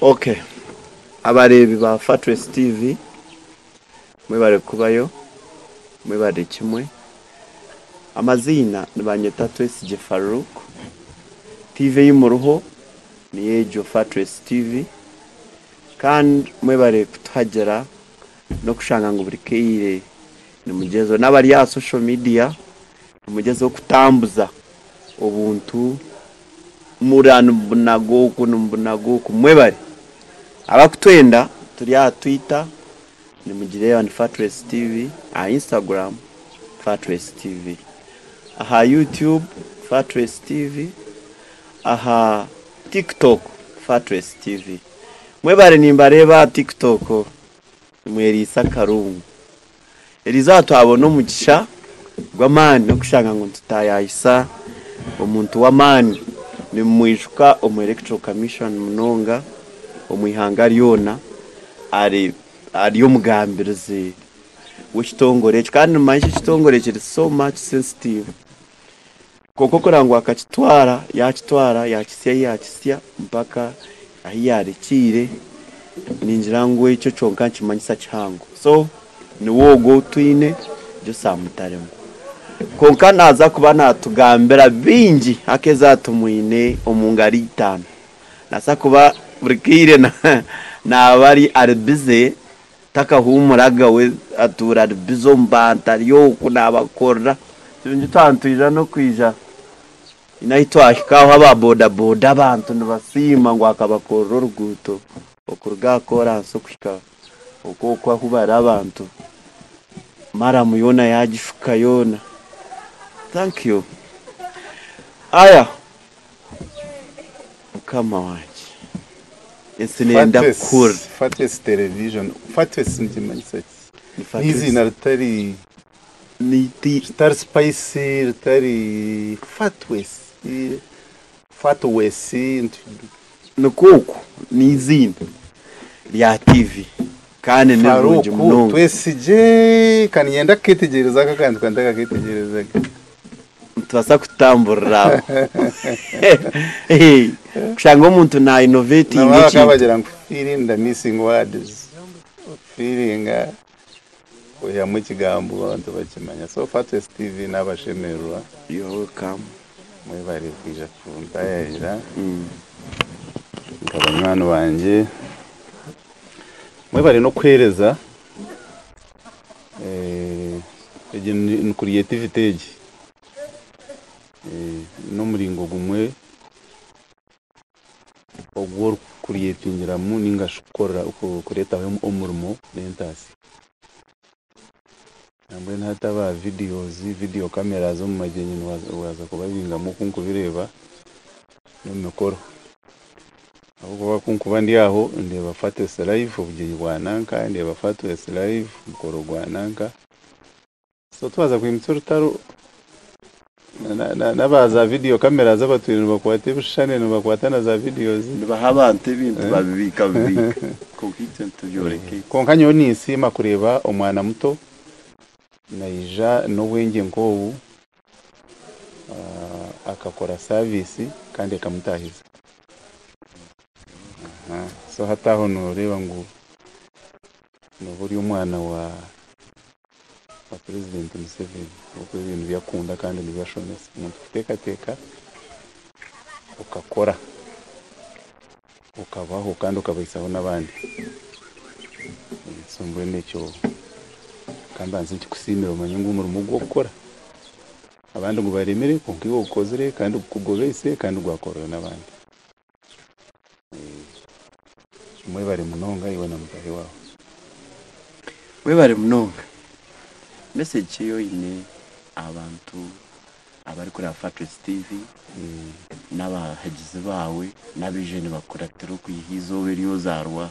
okay. Abarebi ba fatres tv mwebare kubayo mwebare kimwe. Amazina ni banyeta twesige faruk tv y'umuruho ni yejo fatres tv kandi mwebare kutuhagera no kushanga ngo buri keire ni mugezo. N'abari ya social media ni mugezo wo kutambuza ubuntu murano mbunagoku numbunagoku mwebare abakutwenda turi aha twitter nimugire ni fatres tv aha instagram fatres tv aha youtube fatres tv aha tiktok fatres tv mwebare nimbareba tiktok mwerisa karungu. Erizatwabona omugisha gw'amaani n'okushanga ngu tutayayisa omuntu w'amaani nimumwijuka omu electoral commission munonga. Omu ihanga ryona ari ari omugambirizi w'ekitongore eki. Kandi nimanya eki ekitongore kiri so much sensitive. Konka kuranga ngu akakitwara yakitwara yakisya yakisya mpaka ahi yarekiire ningira ngu ekyo kyonka nkimanyisa kihango. So niwo ogwo twine gyose amutaremu konka naza kuba natugambira bingi akeza tumwine omu ngaro itaano. Nasa kuba buri kaire na- naaba ari ari bize takahumuraga we atura ari bize omu bantu ari oku nabakorera kirungi twantwija n'okwija inahi twahikaho aba bodaboda abantu nibasiima ngu akabakorera oruguuto. Okuruga koransi okuhika okwoku ahu bari abantu. Maramu yoona yagishuka yoona thank you. Aya. Mukama wanjye ese nenda kukura fatres television. Fatres nikimanyisa ki Ni Fatres. n'izina ritari ritari spicy ritari fatwes fatwes nukuku ni izina rya tv kandi nirungi faruku munonga twesije kaniyenda kitegerezaga kandi kandi kakitegerezaga tubasa kutamburira kushanga omuntu na innovating nabaka ekintu bagira ngo feeling the missing words. Feeling oyamu ekigambo abantu bakimanya. So fatres tv n'abashemererwa. You're welcome. mwebare kwija kuntayayira Mm. nkaba mwana wanjye mwebare no kwereza eh, egi ni ni creativity egi. Eh, n'omuringo gumwe ogw'okuryetingiramu ningashi kureetaho omurimo n'entaasi. Nambwe nhataba videos video cameras omu magyenyi niwaza waza kubabingamu kunkubireeba n'omu mikoro ahabwokuba kunkuba ndi aho ndeeba fatres live obugyenyi bwa nanka ndeeba fatres live mukoro gwa nanka. So twaza kwimutsa orutaro n'abaza video camera z'abatwire nibakwata ebishushani nibakwata na za videos nibaha abantu ebintu Eh? babibika bibika. Konka ikintu byoreke konka nyowe ninsiima kureeba omwana muto naija n'obwengye nk'obu ah, akakora savisi kandi ekamutahiza Aha. so hati aho nooreeba ngu nooba ori omwana wa wa president museveni okuba ebintu byakunda kandi nibyashomesa omuntu kuteekateeka okakora okabaho kandi okabaisaho n'abandi so mbwenu ekyo kambanza nkikusiimira omanye ngu omurimo gwokukora abandi ngu baremere konka iwe ogukozire kandi gukugobeise kandi gwakorere n'abandi Eh, mwebare munonga iwe na mutahi wawe webare munonga message yoine abantu abari kureba fatres tv Mm, n'abahagizi bawe n'abijeni bakuratira okwiha izooba eryozarwa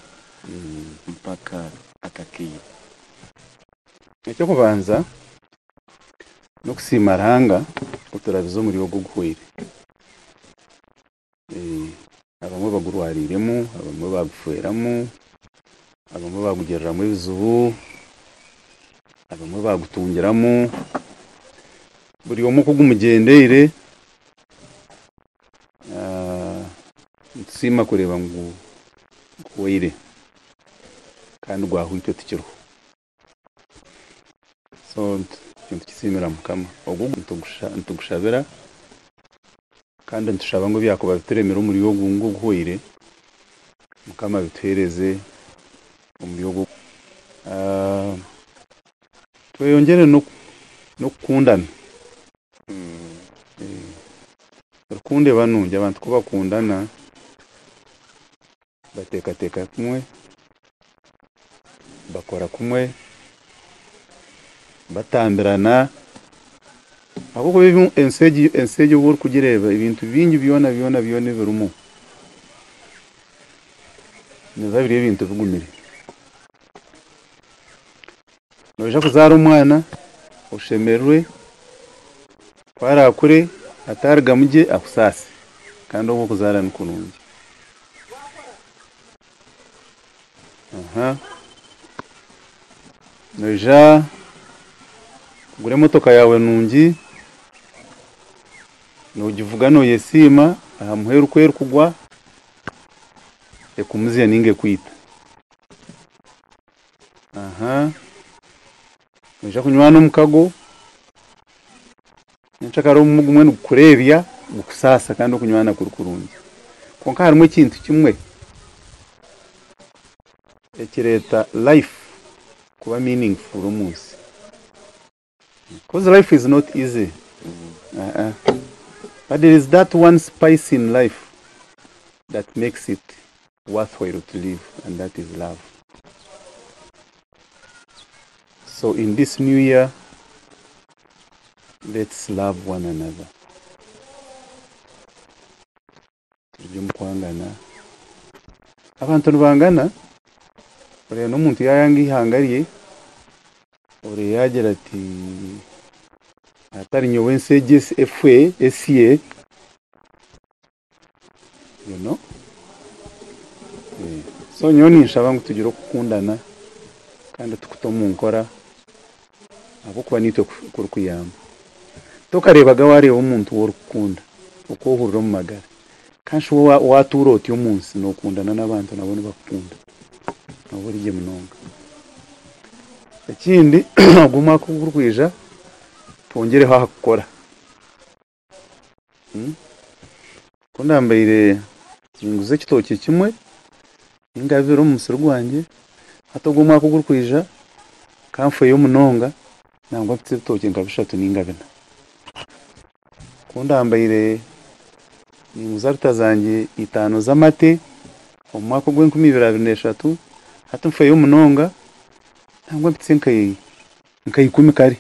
mm. mpaka akakeire ekyokubanza n'okusiima ruhanga oturabiza omuri ogwo oguhwire Eh, abamwe bagurwariremu abamwe bagufweramu abamwe bagugiriramu ebizibu abamwe bagutungiramu buri omwe oku gumugendeire ah, nitusiima kureeba ngu waire kandi gwahwite tukiriho so ntu- kintu kisimira mukama ogu nitugushabira kandi nitushaba ngu byakuba bituremera omuri ogu ngu oguhwire mukama bituhereze omuri ogu Ah, tweyongere n'oku- n'okukundana urukundo banungi abantu ko bakundana bateekateeka kumwe bakora kumwe batambirana. Ahabwokuba ebi- ensi egi- ensi egi obu orikugireeba ebintu bingi byona byona byona ebirimu nibiba biri ebintu bigumire. Nooja kuzaara omwana oshemererwe kwara akure atarigamu gye akusaase kandi obu okuzaara ni kurungi. Aha. Nooja kugura emotoka yawe nungi noogivuga nooyesiima aha muheru ku erikugwa ekumuzya ninga ekwita nooja kunywana omukago nenshakara omumu gumwe nigukureebya gukusaasa kandi okunywana kuri kurungi. Konka harimu ekintu kimwe ekireeta life kuba meaningful omunsi because life is not easy. Uh-uh. but there is that one spice in life that makes it worthwhile to live and that is love so in this new year let's love one another. Turye mukwangana abantu nibangana. Oreba n'omuntu yayanga ihanga rye oreba yagira ati atari nyowe ensi egi esi- efwe esiye you know? Eh, so nyowe ninshaba ngu tugire okukundana kandi tukuta omu nkora ahabwokuba niitwe ku- kurikuyamba tokareebaga wareeba omuntu worikukunda okwohurira omu magara. Kanshi wo wa- watuura oti omunsi nokundana n'abantu nabo nibakukunda? Nabo origye munonga. Ekindi ogu omwaka ogu gurikwija twongereho aha kukora Hmm? ko ndambaire ninguza ekitookye kimwe ningabire omu musiri gwange hati ogu omwaka ogurikwija nangwa mpitse ebitookye nka bishatu ninga bina ko ndambaire ninguza ruta zange itaano z'amate omu mwaka ogw'enkumi ibiri abiri n'eshatu hati nfeyo munonga nangwa mpitse nka nka ikumi kare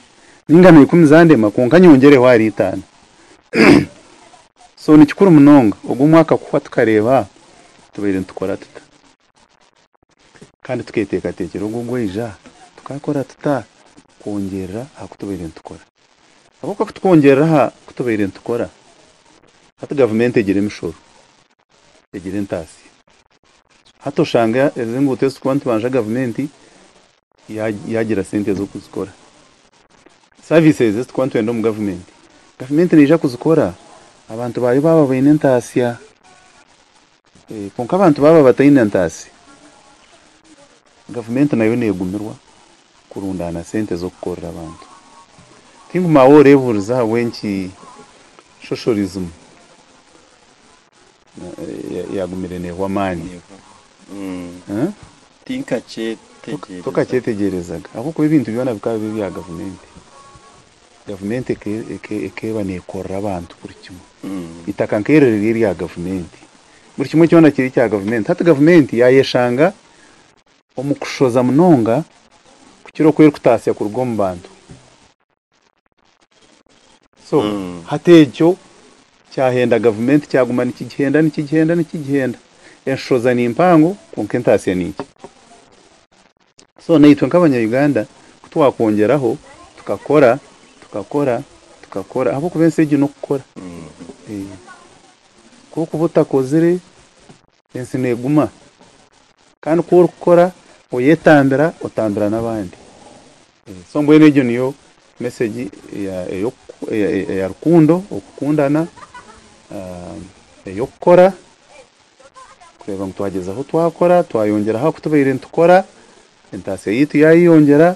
ninga na. Ikumi zandema konka nyongereho hari itaano so nikikuru munonga ogu omwaka kuhwa tukareeba tubaire nitukora tuta kandi tuketeekateekera ogu ogwija tukakora tuta kwongerera aha kutubaire nitukora habwokuba kutukwongerera aha kutubaire nitukora hati gavumenti egira emishoro egira entaasi. Hati oshanga ezi nguuto ezikuba nitubanja gavumenti ya- yagira sente z'okuzikora services ezitukuba nitwenda omu gavumenti. Gavumenti neija kuzikora abantu baayo baba baine entaasya Eh, konka abantu baba bataine entaasi gavumenti na yo neegumirwa. Kurundaana sente z'okukorera abantu. Tingumawo oreeburiza aha bwenki socialism eh, ya- yagumire neehwa amaani Eh? tinkakyetegereza tokakyetegerezaga ahabwokuba ebintu byona bikaba biri bya gavumenti gavumenti eke- eke- ekeeba neekorera abantu buri kimwe. Itaka nkeerero riri erya gavumenti buri kimwe kyona kiri kya gavumenti hati gavumenti yayeshanga omu kushoza munonga kukira oku erikutaasya kuruga omu bantu so Mm. hati ekyo kyahenda gavumenti kyaguma nikigihenda nikigihenda nikigihenda enshoza ni mpango konka entaasya ninki so naitwe nk'abanyayuganda kutwakwongeraho tukakora tukakora tukakora ahabwokuba ensi egi n'okukora Eh, kuba utakozire ensi neeguma kandi kuba orikukora oyetambira otambira n'abandi so mbwenu egyo niyo message eya- rukundo okukundana ah, ey'okukora kureba ngo twageze aho twakora twayongera aho kutubaire nitukora entasiyo yitu yayiyongera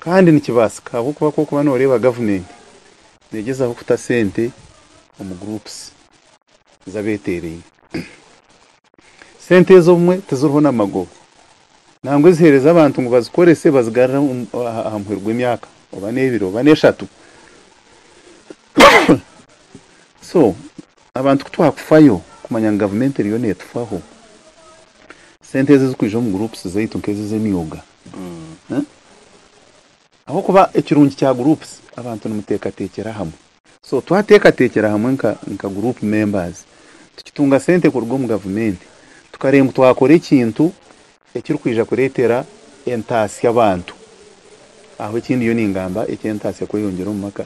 kandi nikibasika ahabwokuba kokuba nooreeba gavumenti neegyezaho kuta sente omu groups z'abeetereine sente ezo obumwe tiziriho n'amagobo nangwa eziheereza abantu ngu bazikorese bazigarra omu- aha aha muhero gw'emyaka oba n'ebiri oba n'eshatu? So abantu kutwakufayo kumanya gavumenti eriyo neetufaho sente ezi zikwija omu groups zaitu nk'ezi z'emyoga Eh? ahabwokuba ekirungi kya groups abantu nimuteekateekera hamwe. So twateekateekera hamwe nka, group members. Tukitunga sente kuruga omu gavumenti tukareba ngu twakora ekintu ekirikwija kureetera entaasi abantu aho ekindi yo ningamba ekyentaasi kweyongyera omu maka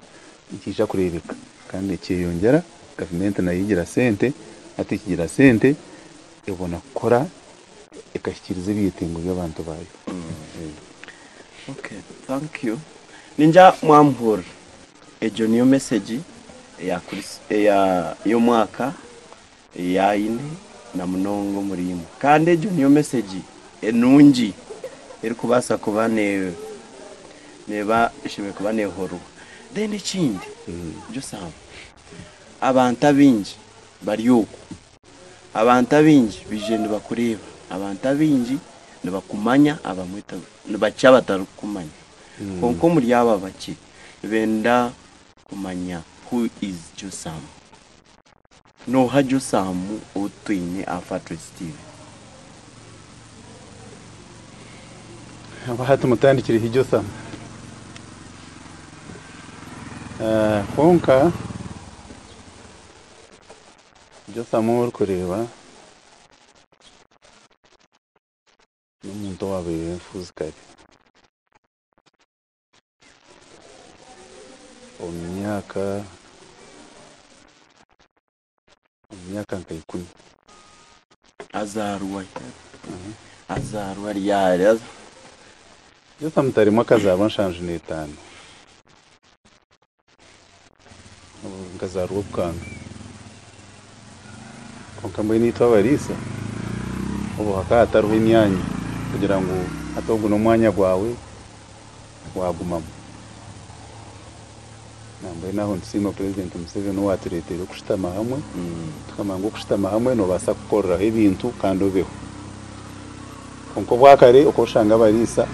nikiija kureebeka kandi ekyeyongyera gavumenti na yo igira sente ati ikigira sente ebona kukora ekashyikiriza ebyetengo by'abantu bayo Okay, thank you. Ninja mwamuhura. Ejo niyo ya Chris ya ine na munongo murimo. Kandi ejo niyo message enungi eri kubasa kuba ne neba ishimwe kuba nehoro. Then ikindi byo sawa. Abantu abingi bari uko. Abantu abingi bije nibakureba. Abantu abingi nibakumanya abamwita nibaca batarikumanya konko muri aba bake benda kumanya who is Josam noha Josam utwine afatwe Steve aba hatumutandikire hiryo sama konka iryo sama uri kureba n'omuntu owabaire enfuzi kare omu myaka omu myaka nka ikumi azarwa azarwa ryari az- iryo sama tarimu akazarwa nshanju n'etaano Ubu nkazarwa obukanga konka mbwenu itwe abariisa obu haka hatariho emyanya kugira ngu hati ogu n'omwanya gwawe wagumamu nambwenu aho nitusiima purezidenti museveni owatureetere okushutama hamwe tukamanya ngu okushutama hamwe nobaasa kukoreraho ebintu kandi obeho konka obwakare okoshanga abariisa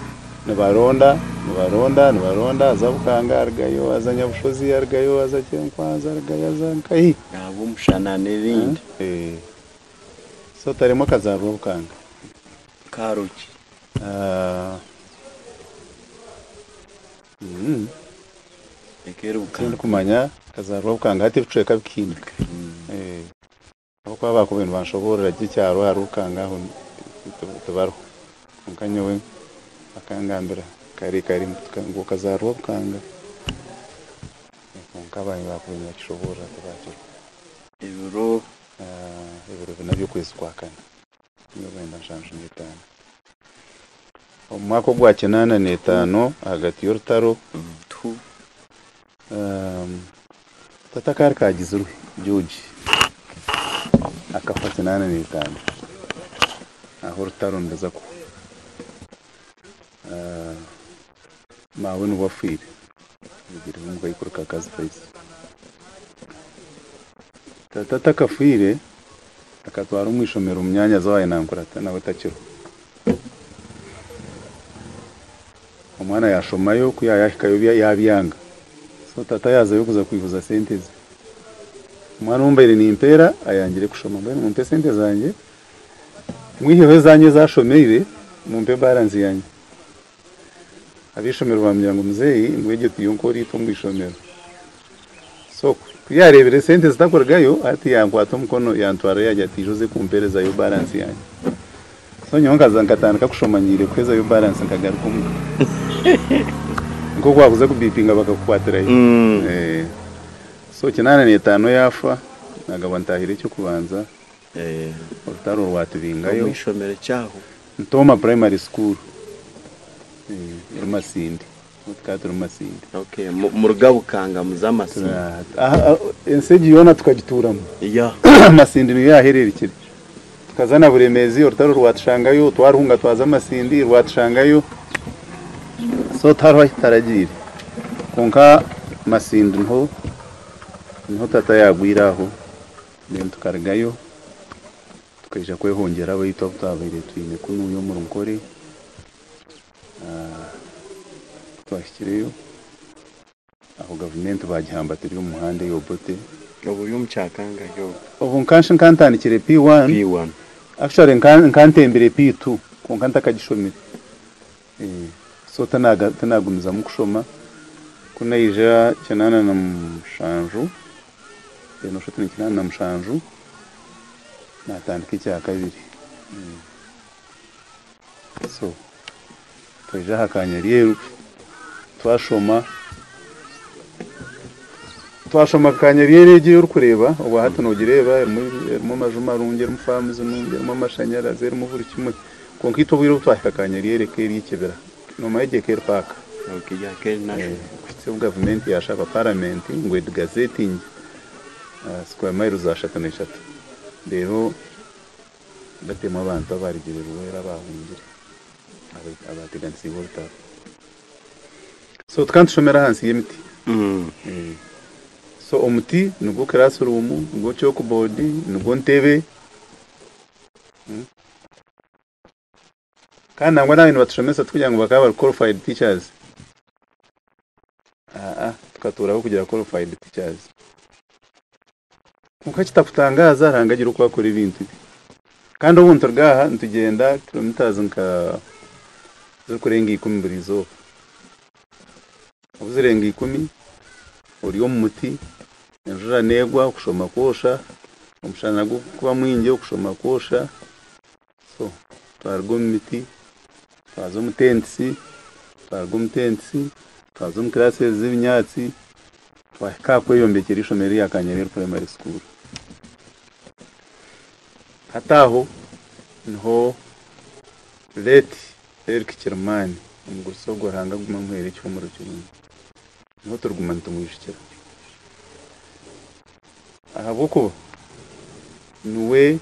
nibaronda nibaronda nibaronda aza bukanga arugayo aza nyabushozi arugayo aza kyenkwazi arugayo aza nkahi abo mushana n'ibindi Eh. so tarimo akazarwa bukanga karuki Ah. Mm. ekeruka sindi kumanya akazarwa bukanga hati bicweka bikihinduka Eh. aho kuba bakuba ibintu banshoborera ry'icyaro hari ukanga aho tubaho konka nyowe akangambira kare kare ngo kazarwa bukanga Eh, konka abanye bakuba ibintu bakishoborera tubakira ibiro Ah, ebiro bina by'okwezi kwa kane. Niyo wenda nshanju n'etaano omu mwaka ogwa kinaana n'etaano ahagati y'orutaro tu tata kari kagizirwe joji akafa kinaana n'etaano aho orutaro ndaza ku Ah, mawe ni we wafiire bigire bimwe bayikuruka akazi kaisi tata takafiire akatwara omwishomero omu myanya zawaye nankurata nawe takiro omwana yashomayo ku yayahikayo bya- yabyanga so tata yazayo kuza kwivuza sente ze omwana ombaire nimpeera ayangire kushoma mbwenu mumpe sente zanje mwiheho ezanye zashomeire mumpe baransi yanje abishomero bambwira ngu muzeeyi mbwegyo tuyonka oriita omwishomero so kuyarebere sente zitakurugayo hati yankwata omukono yantwara yagira ati ijo ze kumperezayo baransi yange so nyowe nkaza nkatandika kushomanyire kwezayo baransi nkagaruka omuka nko kwakuza kubipinga bakakukwatirayo. Mm. Eh, so kinaana n'etaano yafa nagaba ntahire ekyokubanza eh. Orutaro rwatubingayo omwishomero cyaho. Ntoma primary school. Eh, eri masindi tukaba turi masindi okay mu- rugabukanga muzamasi Aha, aha, ensi egi yoona tukagituramo ya amasindi niyo yahererekere tukazana buremezi orutaro rwatushangayo twaruhunga twaza amasindi rwatushangayo. So tariho hitaragire konka masindi ni ho ni ho tata yagwira aho. Then tukargayo tukaija kwehongyera baitu abu twabaire twine kunu y'omurunkore Twahikiriyo aho gavumenti bagihamba turi omu muhanda eyobote ubu y'umucakanga yo. Obu nkanshi nkantandikire P1 P1 actually nka- nkantembere P2 konka ntakagishomire Eh, so tanaga- tanagumizamu kushoma. Kunaija kinana na mushanju. Then oshatu ni kinana na mushanju. Natandika ekya kabiri Mm. so twaija aha kanyaryeru twashoma twashoma kanyaryeru egi orikureeba obu hati nogireeba erimu erimu amaju marungi erimu faamu zinungi erimu amashanyarazi erimu buri kimwe konka itwe obwire obu twahika kanyaryeru eka eri ekibira nomanya egi eka eri paaka okay ya keri nasho kuhitse gavumenti yashaba paramenti ngu edigazetingi square mile za shatu n'eshatu reero batemu abantu abarigirira era bahungire aba- abateganisiibwe orutaro so y'emiti Mm. Eh, so omuti nigwo classroom nigwo chalkboard nigwo ntebe Mm. kandi nangwa nawe nibatushomesa kugira ngo bakaba bari qualified teachers aa tukaturaho kugira qualified teachers nk'uko kitakutangaza harangagira uko wakora ibintu ibi kandi obuntu bwaha nitugenda kilometers nka zirikurenga ikumi buri zuba obu zirenga ikumi ori omu muti enjura negwa okushoma kwosha omushana gukuba mwingi okushoma kwosha. So twaruga omu miti twaza omu tentisi twaruga omu tentisi twaza omu classes z'ebinyaatsi twahika aha kweyombekera ishomero rya kanyere primary school. Hati aho niho leti Eric Kirimani omugurusi ogwo Ruhanga aguma amuhera ekihumuro kirungi ni ho turiguma nitumwishukira ahabwokuba ni we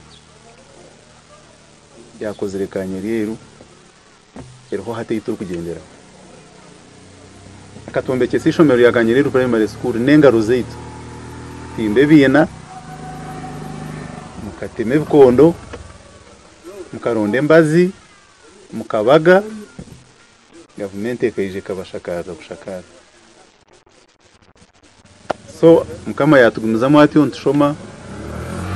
yakozire Kanyariro eriho hati ei turikugenderaho akatombekesa ishomero rya Kanyariro primary school n'engaro zaitu. Timba ebiina mukatema ebikondo mukaronda embazi mukabaga gavumenti ekaija ekabashakaza bushakara so mukama yatugumizamu atyo nitushoma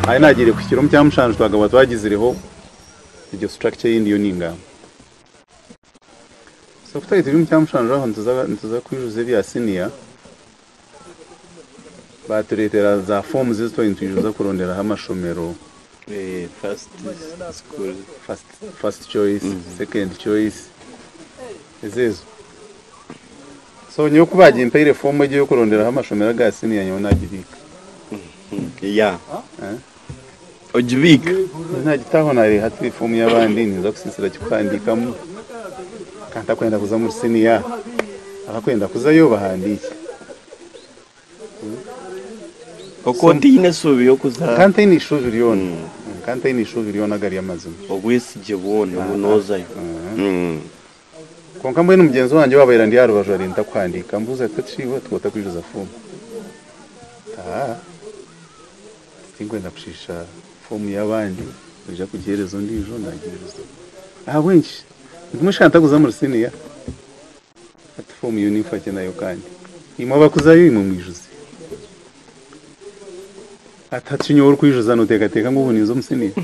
ayi nagire kuhikira omu kyamushanju twagaba twagizireho egyo structure yindi yo ningamba so kutari turi omu kyamushanju aho nituza kwijuza ebya senior batureetera za fomu twari nitwijuza kuronderaho amashomero Eh, first school first, first choice second choice. Ezezo so nyowe kuba bagimpaire fomu egi yokuronderaho amashomero aga senior nyowe nagibika ya Eh? ogibika ntagitaho nari hati fomu y'abandi niza kusisira kikuhandikamu kantakwenda kuza muri senior. Abakwenda kuzayo bahandike. Kuko ntiine esuubi y'okuza kantaine ishuri ryona kantaine ishuri ryona gari amazima obwesige bwona bunoozayo. Mm. konka mbwene mugenzi wanjye wabaira ndi harubaju ari ntakuhandika mbuza ati ciwe twota kwijuza fomu. Ta tinkwenda kushisha fomu y'abandi uja kugihereza ondijo nagihereza aha bwenshi ndimwe kuza muri siniya ati fomu yo nifake na yo kandi. Imwe abakuzayo imwe mwijuze. Atacinyo uri kwijuza nutekateka ngo ubu nizo musiniya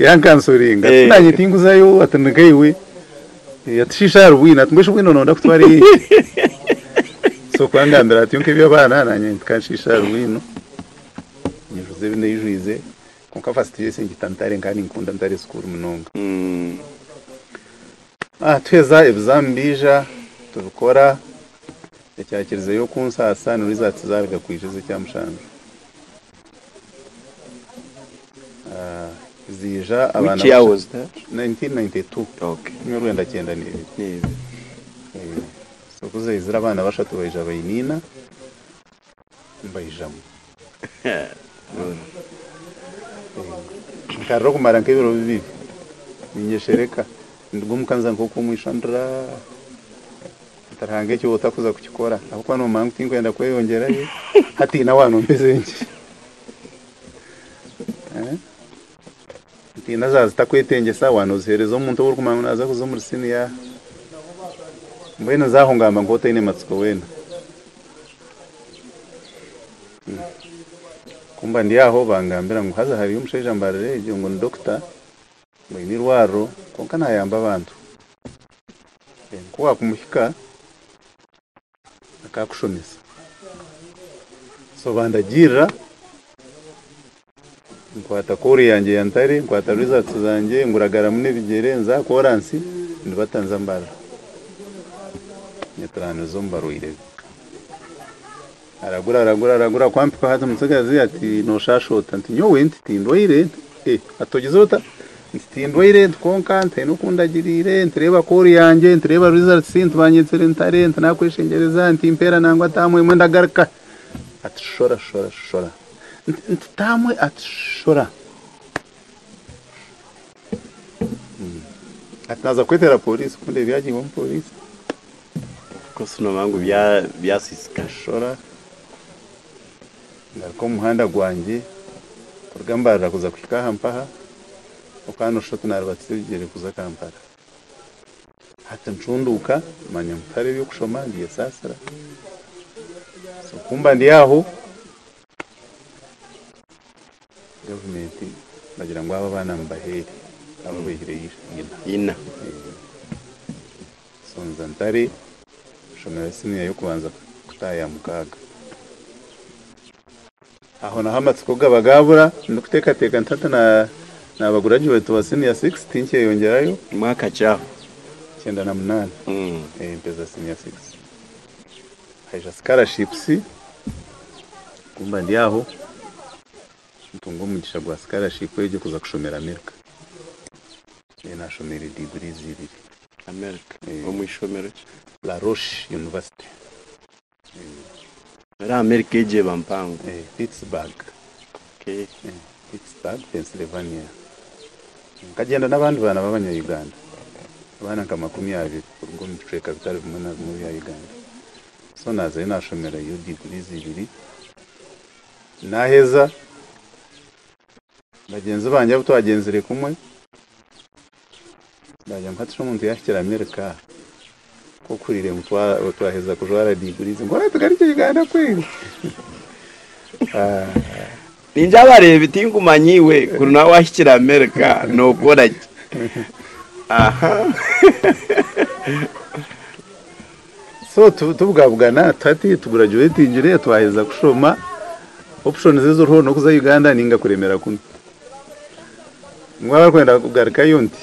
yankansoringa. Eh. nanye tinguzayo atandika iwe yatishisha harubwina ati mbeshe bwino nonda kutwara iyi so kwangambira ati yonke byabana nanye tikanshisha harubwino nyijuze bine yijuize konka fasitiye singitantare nkani nkunda ntare skuru munonga. Mm. ah tweza ebizamu mbija tubikora. Ekyakiriza yo kunsasa nuri zatizabiga kwijiza cyamushanga Ah, zija abana which year was that? 1992 okay. Kimwe rwenda cyenda n'ibiri Nibi. so kuzayizira abana bashatu bayija bayinina mbayijamo. Nkarira kumara nk'ebiro bibiri. Ninyeshereka ndigumukanza nk'okumwishandura ntaranga ekyo otakuza kukikora. Ahakuba nomanya ngu tinkwenda kweyongerayo hatiina waana ombeze nki Eh? ntiina za zitakwetengesa waana ozihereza omuntu ourikumanya ngu naaza kuza omuri siniya. Mbwenu zahungamba nk'otaine matsiko weena kumba ndi aho bangambira ngu haza hariyo omushaija mbarire egyo ngu ni dokita ngu aine irwariro konka nayamba abantu. Eh, nku wakumuhika akakushomesa so bandagirira nkwata kori yange ya ntare nkwata results zange nguragaramu n'ebigyere nza koransi nibatanza mbara. Nyeturaniza omubarwaire aragura aragura aragura kwampika hati omutsigazi ati noshashota. Nti nyowe nti tindwaire eh atogeze ota nti tindwaire nti konka ntaine okundagiriire ntireba kori yange ntireba results ntibanyetsere ntare ntinakweshengereza nti mpera nangwa tamwe mwe ndagaruka. Ati shora shora shora. Nti nti tamwe ati shora. Mm. ati naza kwetera polisi kunde byagiwe mu polisi kosi nomangu bya byasisika shora. Ngaruka omuhanda gwange kuruga mbarira kuza kuhika aha mpaha. Okwana oshatu naribatise ebigyere kuza kampala. Hati ncunduka manya mutare ebyokushoma ndiyesaasira so kumba ndi aho gavumenti bagira ngu aba abaana mubaheere aba baihire yina ina so nza ntare shomera siniya y'okubanza kutaya mukaaga aho naho amatsiko gaba gabura ndikuteekateeka ntata na nabaguraduate wa senior 6 tinkyeyongerayo mwaka kyaho kyenda na munana Mm. eh, mpeza senior 6 haja scholarships. Kumba ndi aho. Ntunga omugisha gwa scholarship egyo kuza kushomera amerika ni nashomera degree zibiri america. Eh. omwishomero la roche university. Era america ejeba bampango eh, pittsburgh. Okay. Eh, Pittsburgh, Pennsylvania. Nkagenda n'abandi bana b'abanyayuganda abana nka makumi abiri urwo mu bicweka bitari bimwe na bimwe bya uganda. So nazayo nashomera iyo diguri zibiri. Naheza bagenzi banjye abo twagenzere kumwe ndaja mpatisha omuntu yahikira amerika kokurire twaheza kujwara diguri zi ngora tugarike uganda kweli Ninja bareba tinkumanyiwe kuri nawe wahikira america nokora ki aha. So tu- tubwabwana tati tuguraduatingire twaheza kushoma. Option zizo roho nokuza uganda ninga kuremera kuno. Mwaba kwenda kugarukayo nti?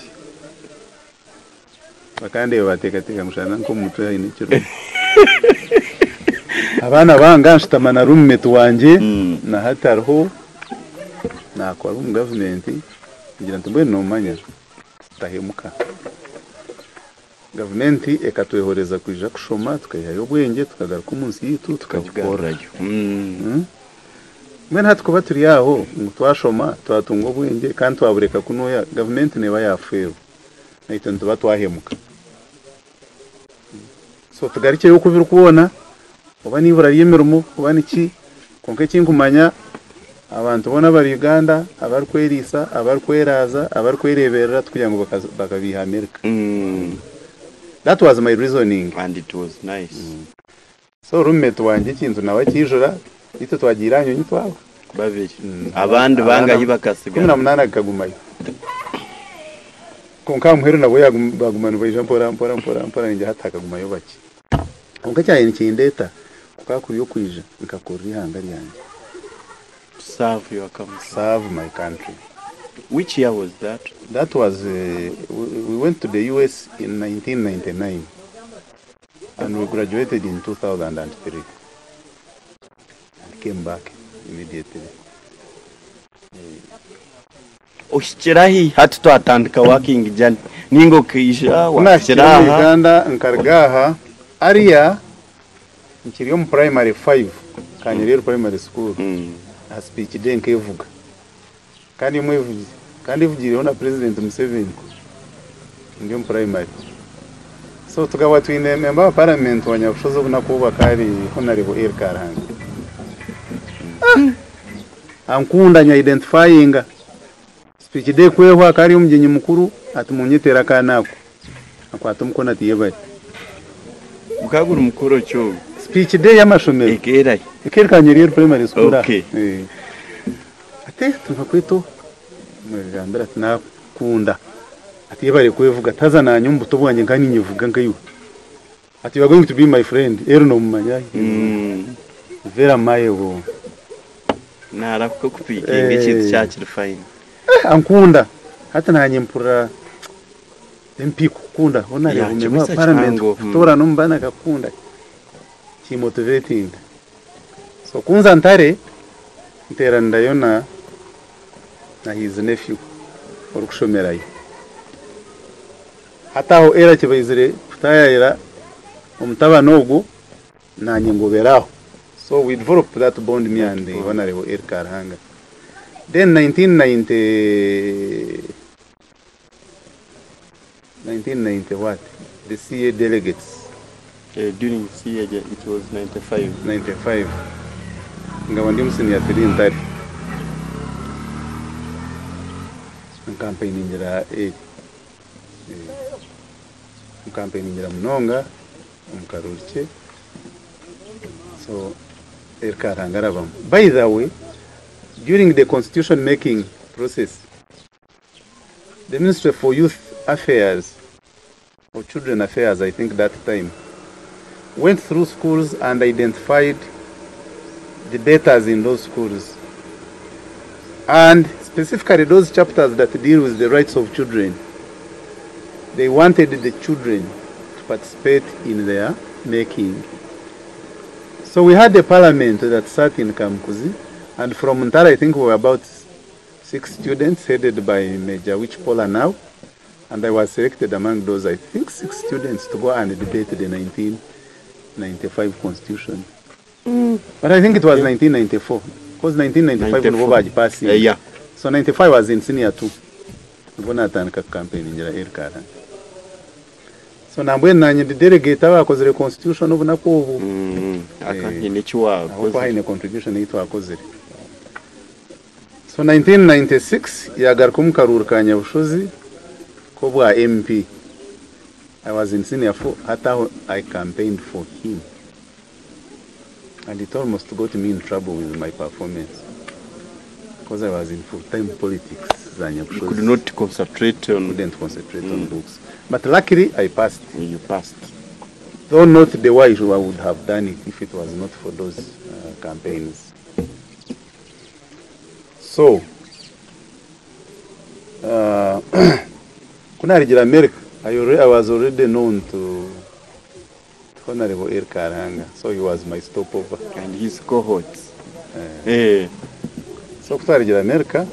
Bakandeba batekateka mushana nkomutwe aine kiro abaana banga nshutama na roommate wanje Mm. na hati hariho nakora omu gavumenti kugira nti mbwenu nomanya tutahemuka. Gavumenti ekatwehoreza kwija kushoma tukayihayo obwenge tukagaruka omu nsi yitu tukagikora. Tukagikorerayo Mm. mbwenu hati kuba turi aho ngu twashoma twatunga obwenge kandi twabureka kunoya gavumenti neba yafeeru. Naitwe nituba twahemuka. So tugarikeyo oku biri kubona oba nibura ry'emirimo oba niki? Konka ekinkumanya abantu boona bari uganda abarikweriisa abarikweraza abarikwereberera tukugira ngu bakabiha america. Mm. that was my reasoning. And it was nice. So roommate wanje ekintu nawe akijura itu twagira anyonyi twabo babiri. Mm. abandi na bakasigara munani akagumayo konka muheru nabo yagum- bagumana baija mpora mpora mpora mpora ninja hati akagumayo bake. Konka kyaye nikindeta kukakuri okwija nkakorera ihanga ryange to serve your country. Serve my country. Which year was that? That was uh, we, we went to the US in 1999 and we graduated in 2003 and came back immediately. Oshikirahi hati twatandika working jani ninga okija nakira wakiraha uganda nkargaha ariya nkiri omu primary 5 kanyerero primary school. Mm. aha speech day nkevuga. Kandi mwevuze kandi ivugiriyeho na president Museveni. Ndi mu primary. So tukaba twine member wa parliament wa nyabushozo buna kubaka ari honorable El Karanga ankunda nya identifying speech day kweho akari umujyenyi mukuru ati munyitera kanako akwata umukono ati yebari ukagura umukoro day y'amashomero egerayo ikerekanye rero primary school. Okay. Eh. ate tuva kwetu mwegambira ati nakunda ati yebare kwevuga taza nanyumba tubwanye ngani nyivuga ngayo ati you are going to be my friend. Ero no mumanya Mm. vera maye bo narakuka kupikinga Eh. ikintu cyakiri fayini Eh, ankunda. Hata nanyempura MP kukunda. Ona Ya, leo chomesa mwa parliament. kutora numbana kakunda. Ki motivating so kunza ntare ntera ndayo na his nephew orikushomerayo hati aho era kibaizire kutayayira omutabano ogu nanye ngoberaho so we develop that bond me and the honorable Eric Karhanga then 1990 1990 what? The CA delegates Eh, during CAJ it was 95 95 ngaba ndi musini njira ntari eh, eight nkampainingira munonga omukarurike so erikaranga arabamu by the way during the constitution making process the ministry for youth affairs or children affairs i think that time went through schools and identified the debtors in those schools. And specifically those chapters that deal with the rights of children. They wanted the children to participate in their making. So we had a parliament that sat in Kamkuzi, and from Ntara, I think we were about six students headed by Major Wich Pola now, and I was selected among those, I think, six students to go and debate the 1995 constitution. mm. But I think it was yeah. 1994, because 1995 nibwo 94. bagipassinga. Eh, yeah. So 95 was in senior two. Nibwo natandika campaign ngira Eric Karanga. So nambwe nanye the delegate abakozere constitution ubu nako ubu Mm, aka Eh, nyine kiwawe ahubwo haine contribution akozere. So 1996 yagaruka mu karuru ka Nyabushozi ko bwa MP. I was in senior four aho I campaigned for him. And it almost got me in trouble with my performance. Because I was in full-time politics you could not concentrate on couldn't concentrate on books. But luckily I passed. you passed Though not the way I would have done it if it was not for those uh, campaigns. So, uh, kunarigira America, I, already, I was already known to Honorable Irkaranga, Karanga, so he was my stopover. and his cohorts Uh, eh. So kutwarigira America,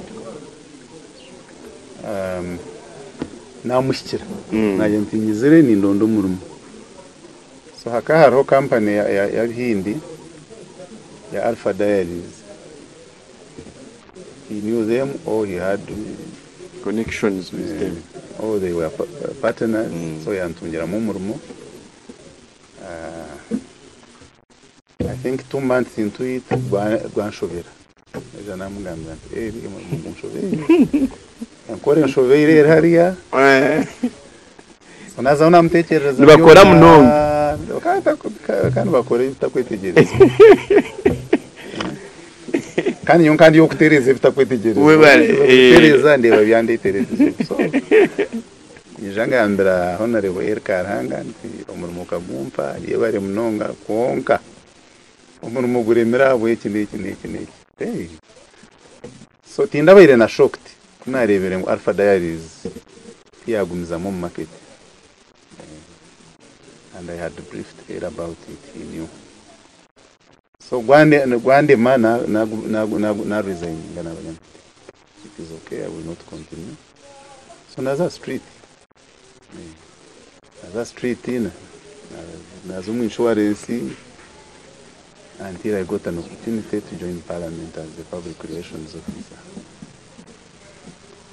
um, namushyikira Mm. najya ntinyizire ni ndondo umurimo so haka hariho kampani ya, ya, ya hindi ya alpha diaries. He knew them or he had connections with them or they were pa- partners Mm. so yantungiramo umurimo uh, i think two months into it rwa- rwanshobera ejo namugambira nti eh biri mu- mu nshobere hariya Eh, So naza unamutekereza byona, munonga. ka- ka- kandi bakora ibitakwetegereza kandi iyo kandi yo kutereza ibitakwetegereza We bare, eh. kutereza ndeba byandetereza so ijanga ya mbere honorable Eric Karanga nti umurimo ukagumpa iyo bari munonga konka umurimo guremera bwe iki n'iki n'iki n'iki hey. so tindabaire na shocked kunarebere ngo Alpha Diaries yagumizamo mu market and I had briefed her about it. He knew. So Gwande, Gwande man, na, na, na, na, na resign. Gana bagana. It is okay, I will not continue. So naza street. na Naza street ina. Naza mu insurance. until I got an opportunity to join Parliament as the Public Relations Officer.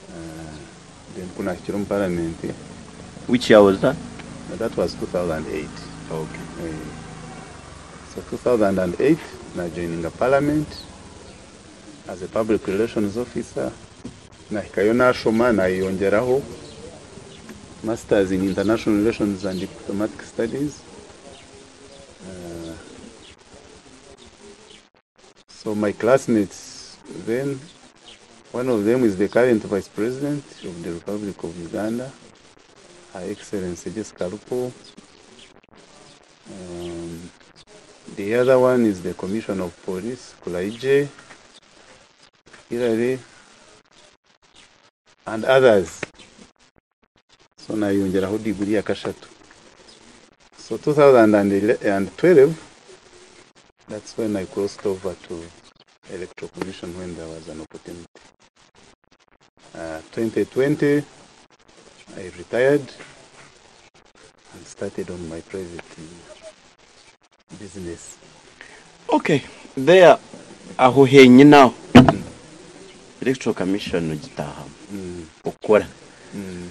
Uh, then kuna Chirum Parliament, eh, which year was that that was 2008. okay Eh, so 2008, na joining a Parliament as a Public Relations Officer. nahikayo nashoma nayongeraho Masters in International Relations and Diplomatic Studies. Uh, so my classmates then, one of them is the current Vice President of the Republic of Uganda, Her Excellency Jessica Lupo. Um, the other one is the Commission of Police, Kulaije, Hilary, and others. So nayongeraho diguri ya kashatu. So 2012, that's when I crossed over to Electoral Commission when there was an opportunity. Uh, 2020, I retired and started on my private uh, business. okay there aho henye naho electoral commission ugitaha Mm, ukora mm,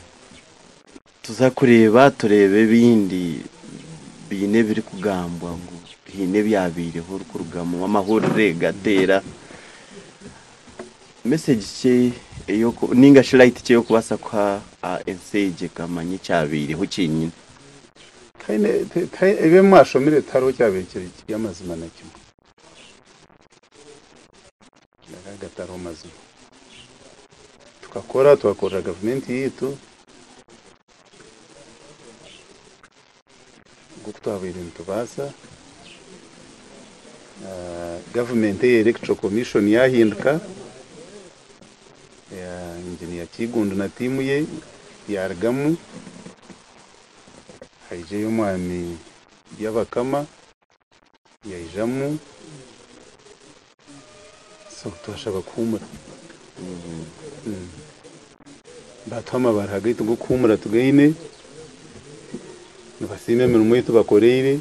tuza kureba turebe ibindi bine biri kugambwa ngo hine byabireho kurugamo amahurire gatera. Message cye ninga shirayiti cye yo kubasa kwa a ensage kamanye cyabireho kinyine ebe mwashomire tariho cyabekere y'amazima na kimwe ndagatariho mazima. Tukakora tugakorera gavumenti yitu nguko twabaire nitubaasa Ah, gavumenti ye electoral commission yahinduka. Ya engineer kigundu na tiimu ye yarugamu haijeyo y'omwami y'abakama yaijamu. So twashaba kuhumura. Mm. batuha amabara hagati g'okuhumura tugaine nibasiima emirimo yitu bakoreire.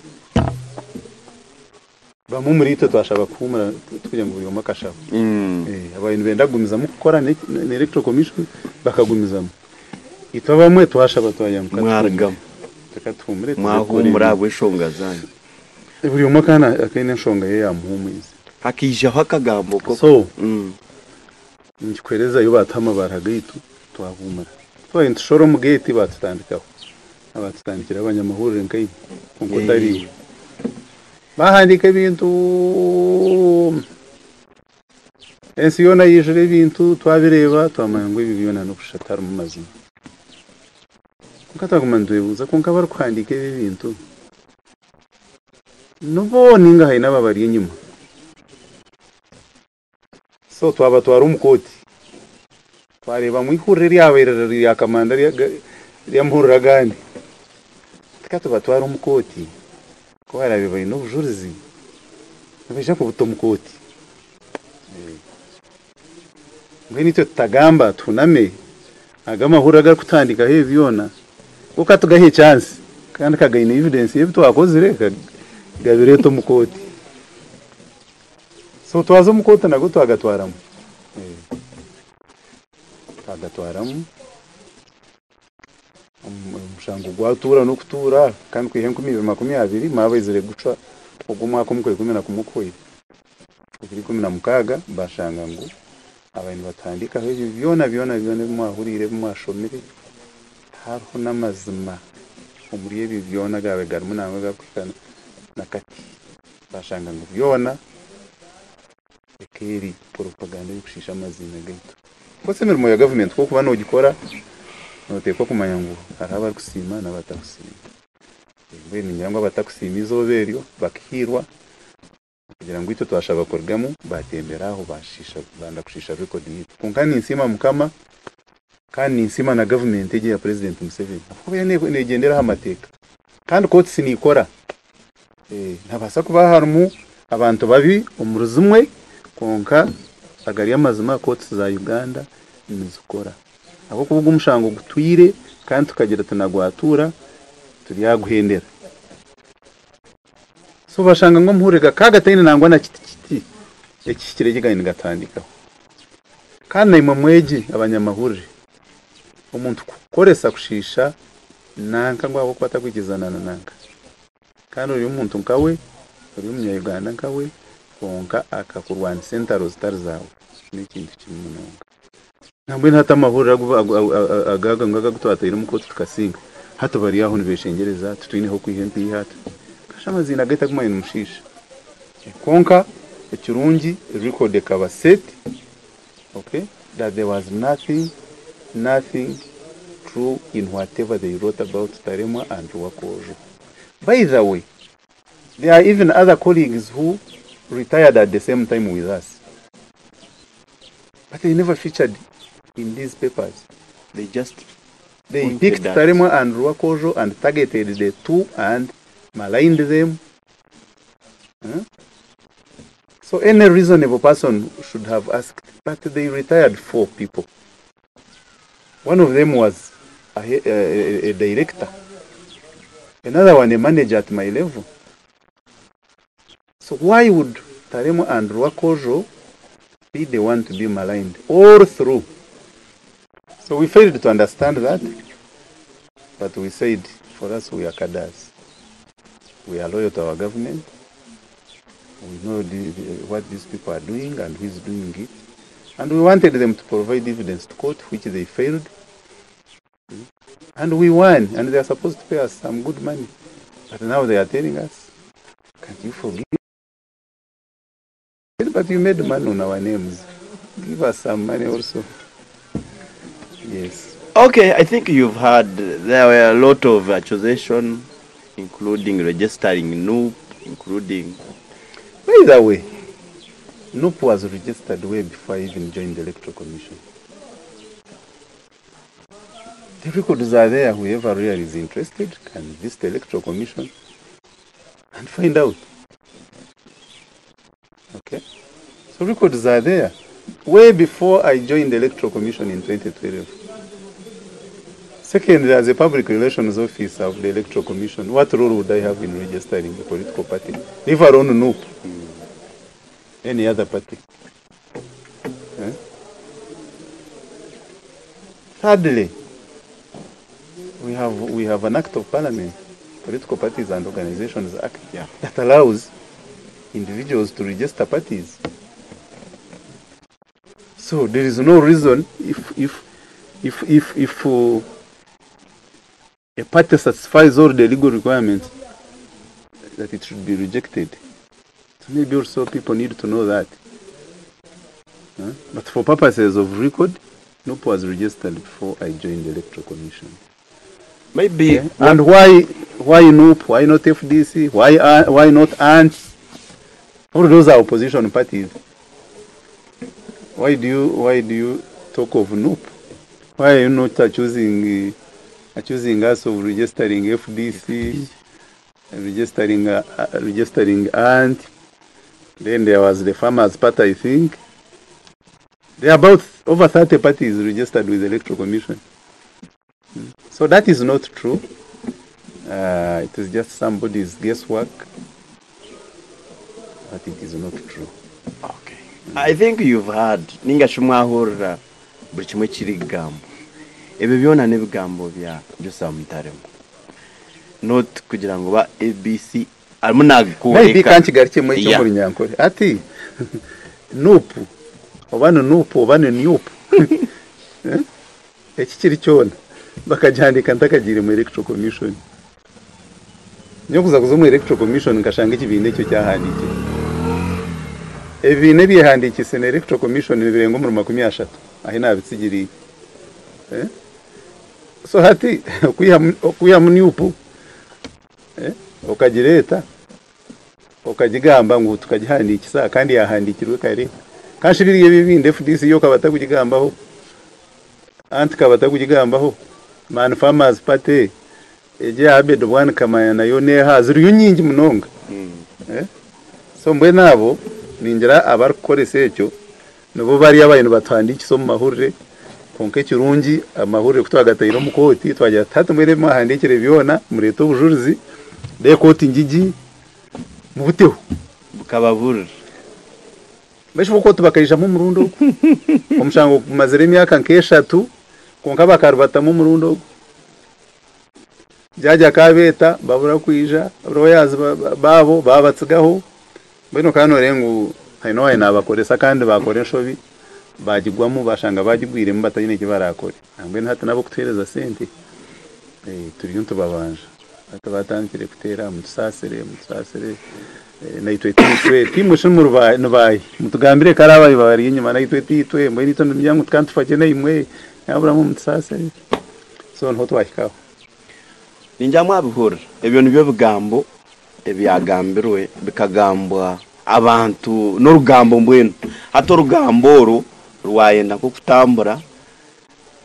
Bamwe muri itwe twashaba kuhumura tukugira ngu buri omwe akashaba Mm. Eh, abantu benda kugumizamu kukora ne electoral commission bakagumizamu. Itwe bamwe twashaba twajya mu mwahumura bw'eshonga zanyu. Buri umwe kana akaine enshonga ye yamuhumuize hakijaho akagambo ko so Mm. gaitu twahumura. Twaye nitushora mu gate batutandikaho. Abatutandikira abanyamahurire konko Eh. bahandika ebintu. Ensi yona yijura ebintu twabireba twamanya ngu ebi byona n'okushata harimu mazima nitwebuuza konka barikuhandika ebi ebintu nibo ninga haine aba bari enyima so twabatwara omu kooti twareeba mu ihurire ryabairire rya kamanda rya- ry'amahurire agandi tikatubatwara omu kooti ko barabe baine obujulizi nibaija kubuta omu kooti mbwenu itwe tutagamba tuhuname aga amahurire agarikutandikaho ebi byona chance. Echansi kandi kagaine evidence ebi twakozire ka- gabireeta omu kooti so twaza omu kooti nago twagatwaramu Eh, twagatwaramu omu- omushango gwatuura n'okutuura kandi kwiha enkumi ibiri makumi abiri maabaizire gucwa ogw'omwaka omukwezi kumi na kumwe okuhwire okuri kumi na mukaaga bashanga ngu abaini batandikaho. Byona byona byona ebi mwahuriire ebi mwashomire hariho n'amazima. Omuri ebyo byona gabe garimu nangwa gakuhika nakati bashanga ngu byona. Ekeri propaganda y'okushisha amazima gaitu. Kose emirimo ya gavumenti kokuba nogikora noteekwa kumanya ngu hariho abarikusiima n'abatakusiima. Mbwenu ngira ngu abatakusiima izooba eryo bakihiirwa kugira ngu itwe twashaba kurugamu batembera aho bashisha banda kushisha rekodi yitu konka ninsiima mukama kandi ninsiima na gavumenti egi ya president museveni. Ne- negenderaho amateeka kandi koti sinikora Eh, ntabaasa kuba harimu abantu babi omu ruzimwe konka agari amazima koti za uganda nizikora ahabwokuba omushango gutwire kandi tukagira tunagwatura turyaguhendera so so bashanga ngo mpurega kagatayine nangwa na kiti kiti ekihikire kigaine gatandikaho kandi naimwe mwegi abanyamahurire. Omuntu kukoresa kushisha nanka ngwabo kwata kwikizanana nanka kandi uri omuntu nkawe uri omunyayuganda nkawe konka akakurwanisa entaro zitari zawe n'ekintu kimwe munonga nambwe hata amahuriro agaga ngaga gutwataire mukoti tukasinga hata bari aho nibeshengereza tutwineho kwiha empiha hata kasha amazina gaita kumaine mushisha konka ekirungi record ekaba set okay that there was nothing nothing true in whatever they wrote about Taremwa and Wakojo. By the way, there are even other colleagues who retired at the same time with us. But they never featured in these papers. They just They picked at- Taremwa and Ruakojo and targeted the two and maligned them. Huh? So any reasonable person should have asked, but they retired four people. One of them was a, a, a- director. Another one a manager at my level. So why would Taremo and Ruakojo be the one to be maligned all through? So we failed to understand that, but we said, for us, we are cadres. We are loyal to our government. We know the, the- what these people are doing and who is doing it. And we wanted them to provide evidence to court, which they failed. And we won, and they are supposed to pay us some good money. But now they are telling us, can't you forgive? But you made money on our names. Give us some money also. Yes. Okay, I think you've heard there were a lot of accusation, including registering NUP, including By the way, NUP was registered way before I even joined the Electoral Commission. The records are there. Whoever really is interested can visit the Electoral Commission and find out. Okay? So records are there. Way before I joined the Electoral Commission in 2012. Second, as a public relations officer of the Electoral Commission, what role would I have in registering a political party? Leave alone NUP. Any other party. Eh? Thirdly, we have we have an act of parliament, Political Parties and Organizations Act, Yeah. that allows individuals to register parties. So there is no reason if if if if if uh, a party satisfies all the legal requirements that it should be rejected. Maybe also people need to know that. Huh? But for purposes of record, NUP was registered before I joined the Electoral Commission. maybe. And why why NUP? Why not FDC? Why uh, why not ANT? All those are opposition parties. Why do you why do you talk of NUP? Why are you not accusing uh, accusing us of registering FDC, registering uh, uh, registering ANT? Then there was the Farmers Party, I think. There are about over 30 parties registered with the Electoral Commission. So that is not true. Uh, it is just somebody's guesswork. But it is not true. okay. I think you've heard ningashi mwahurira buri kimwe kiri igambo ibyo byona n'ibigambo bya byose mutaremo not kugira abc arimo Maybe nakureka kanchi gari kimwe cyo muri nyankore. Ati nupu obano nupu obano nyupu. Eh? Eki kiri cyona bakagihandika ntakagire mu electoral commission. Nyo kuza kuza mu electoral commission nkashanga ekibinde cyo cyahandikira. Ebine byehandikise na electoral commission birenga mu makumi ashatu. Ahe nabitsigiriye. Eh? So hati okuya mu nyupu. Eh? Ukagireta ukagigamba ngo tukagihandikisa kandi yahandikirwe kare. Kanshi biriye bibindi FDC yo kabata kugigambaho anti kabata kugigambaho man farmers party eje abedo bwana kamaya na yo ne haziri yunyingi munonga. Eh? So mbwe nabo ningira abarukoresa ekyo nabo bari abantu batwandikisa mu mahurire konke kirungi amahurire kutwagatayira mu koti twagira tatu mwere mahandikire byona mureto ubujurizi de koti ngigi mu buteho bukababurira bashoboka ko tubakayijamo umurundo omushango gumazire emyaka nk'eshatu konka bakarubatamo umurundo byajya kabeta babura kwija abayazi babo babatsigaho. Mbino kandi ngu haino hayi nabakoresa kandi bakora enshobi bagigwamo bashanga bagigwiremo batanyine kibarakore nambwe hati nabo kutereza sente. Eh turiyo tubabanja hati batandikire kutera mutusasire mutusasire Eh, naitwe titwe timushe mu rubayi mutugambire kari abayi bari inyuma. Naitwe titwe mwe nito ndimyangu tukantufake naimwe yabura mu mutusasire so nho twahikaho. Ninjya mwabihura ebyo ni byo bigambo ebyagambirwe bikagambwa abantu n'orugambo mbwenu. Hati orugambo oru rwayenda nko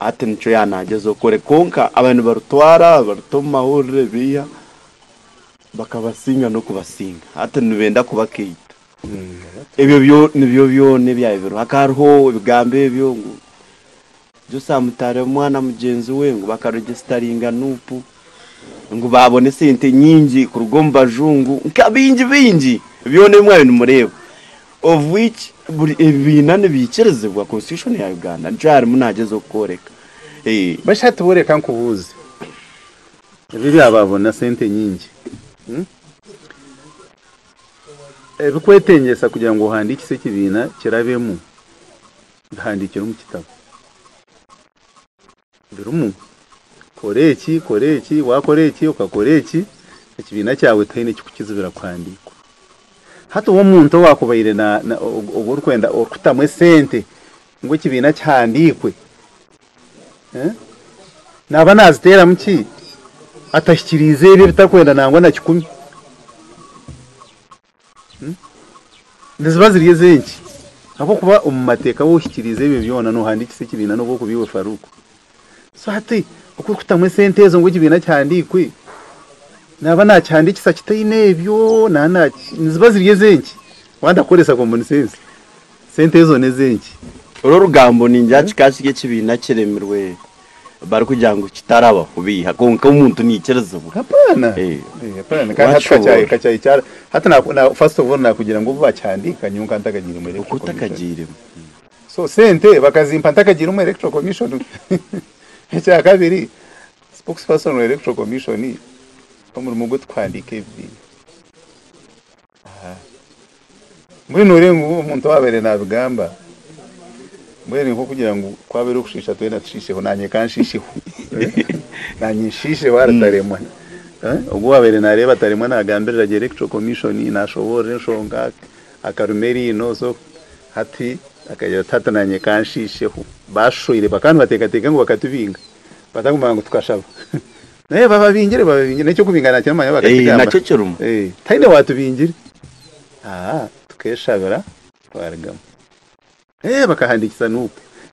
hati ni cyo yanageza okore konka abantu barutwara baruta omu mahurire biya bakabasinga no kubasinga. Hati nibenda kubakeita ebyo byo ni byo byona ebyabibiro hakariho ebigambo ebyo ngu josamutare mwana mugenzi we ngo bakaregisitaringa nupu ngo babone sente nyingi kuruga omu bajungu nka bingi bingi byona bimwe bintu mureba of which buri ebibiina nibikirizibwa constitution ya uganda. Nicyo harimu nageza okworeka Eh, bashati boreka nkubuze. Ebi byababona sente nyingi. Hmm? ebikwetengesa kugira ngo uhandikise ekibiina kirabemu. Bihandikire omu kitabo. Birimu kora eki kora eki wakora eki okakora eki ekibiina kyawe taine kikukizibira kuhandikwa hati omuntu owakubaire na- na- ogu orikwenda okutamu esente ngu ekibiina kihandikwe Eh? naba naziteeramu ki? Atashikirize ebyo bitakwenda nangwa na kikumi Hmm? niziba ziri ezenki ahabwokuba omu mateeka wohikiriza ebyo byona nohandikisa ekibiina nobwokubiwe faruku so hati okurikutamu esente ezo ngu ekibiina kihandikwe naba nakihandikisa kitaine ebyo na- na- niziba ziri ezenki wandakoresa common sense sente ezo nezenki oro rugambo ninjya kikasi k'ekibiina kiremirwe bari kugira ngo kitaraba kubiha. Konka omuntu nikirizibwa hapana. Eh. Eh, hapana. Kandi kacyayi kacyayi cyara hati na, first of all nakugira ngo bacyandika nyunga ntakagira mu electoral commission. ukutakagiremo so sente bakazimpa ntakagira mu electoral commission. Icya kabiri spokesperson wa electoral commission umurimo gwo twandika ebi Aha. mbwenu urenga umuntu wabere nabigamba. Mbwenu nko kugira ngo kwabere okushisha twena tushisheho nanye kanshisheho. Nanye nshisheho harataremwa. Eh, ubwo wabere nareba ataremwa nagambirira gye electoral commission nashobora enshonga akarumeri ino so hati akagira tata nanye kanshisheho. Bashoire bakandi batekateka ngo bakatubinga batagumba ngo tukashaba. naye bababingire bababingire necyo kubingana cyamanya Eh, bakakigamba na cyo kirimo Eh, taine watubingire ah tukeshabira twarigamo. Eh bakahandikisa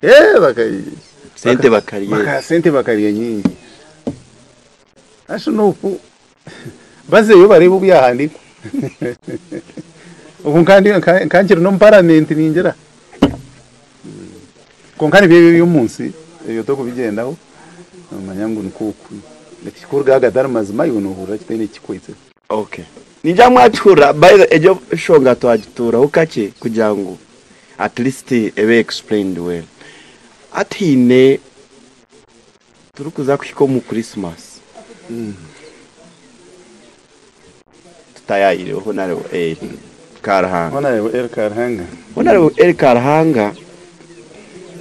eh baka sente bakariye baka sente bakariye nyingi. Asho nuko bazeyo bareba ubu kandi kankira no mu parliament ninjira konkani byo munsi iyo to kubigendaho amanya ngo nikuku ndikurga gadar mazima yunuhura kitene kikwitse okay ninjya mwacura by the ejo shonga twagituraho kake kugira ngo at least ebe explained well. Atine turi kuza kushika mu christmas. Tutayayireho nareho eh karahanga. Ona el karhanga honorable Eric Karahanga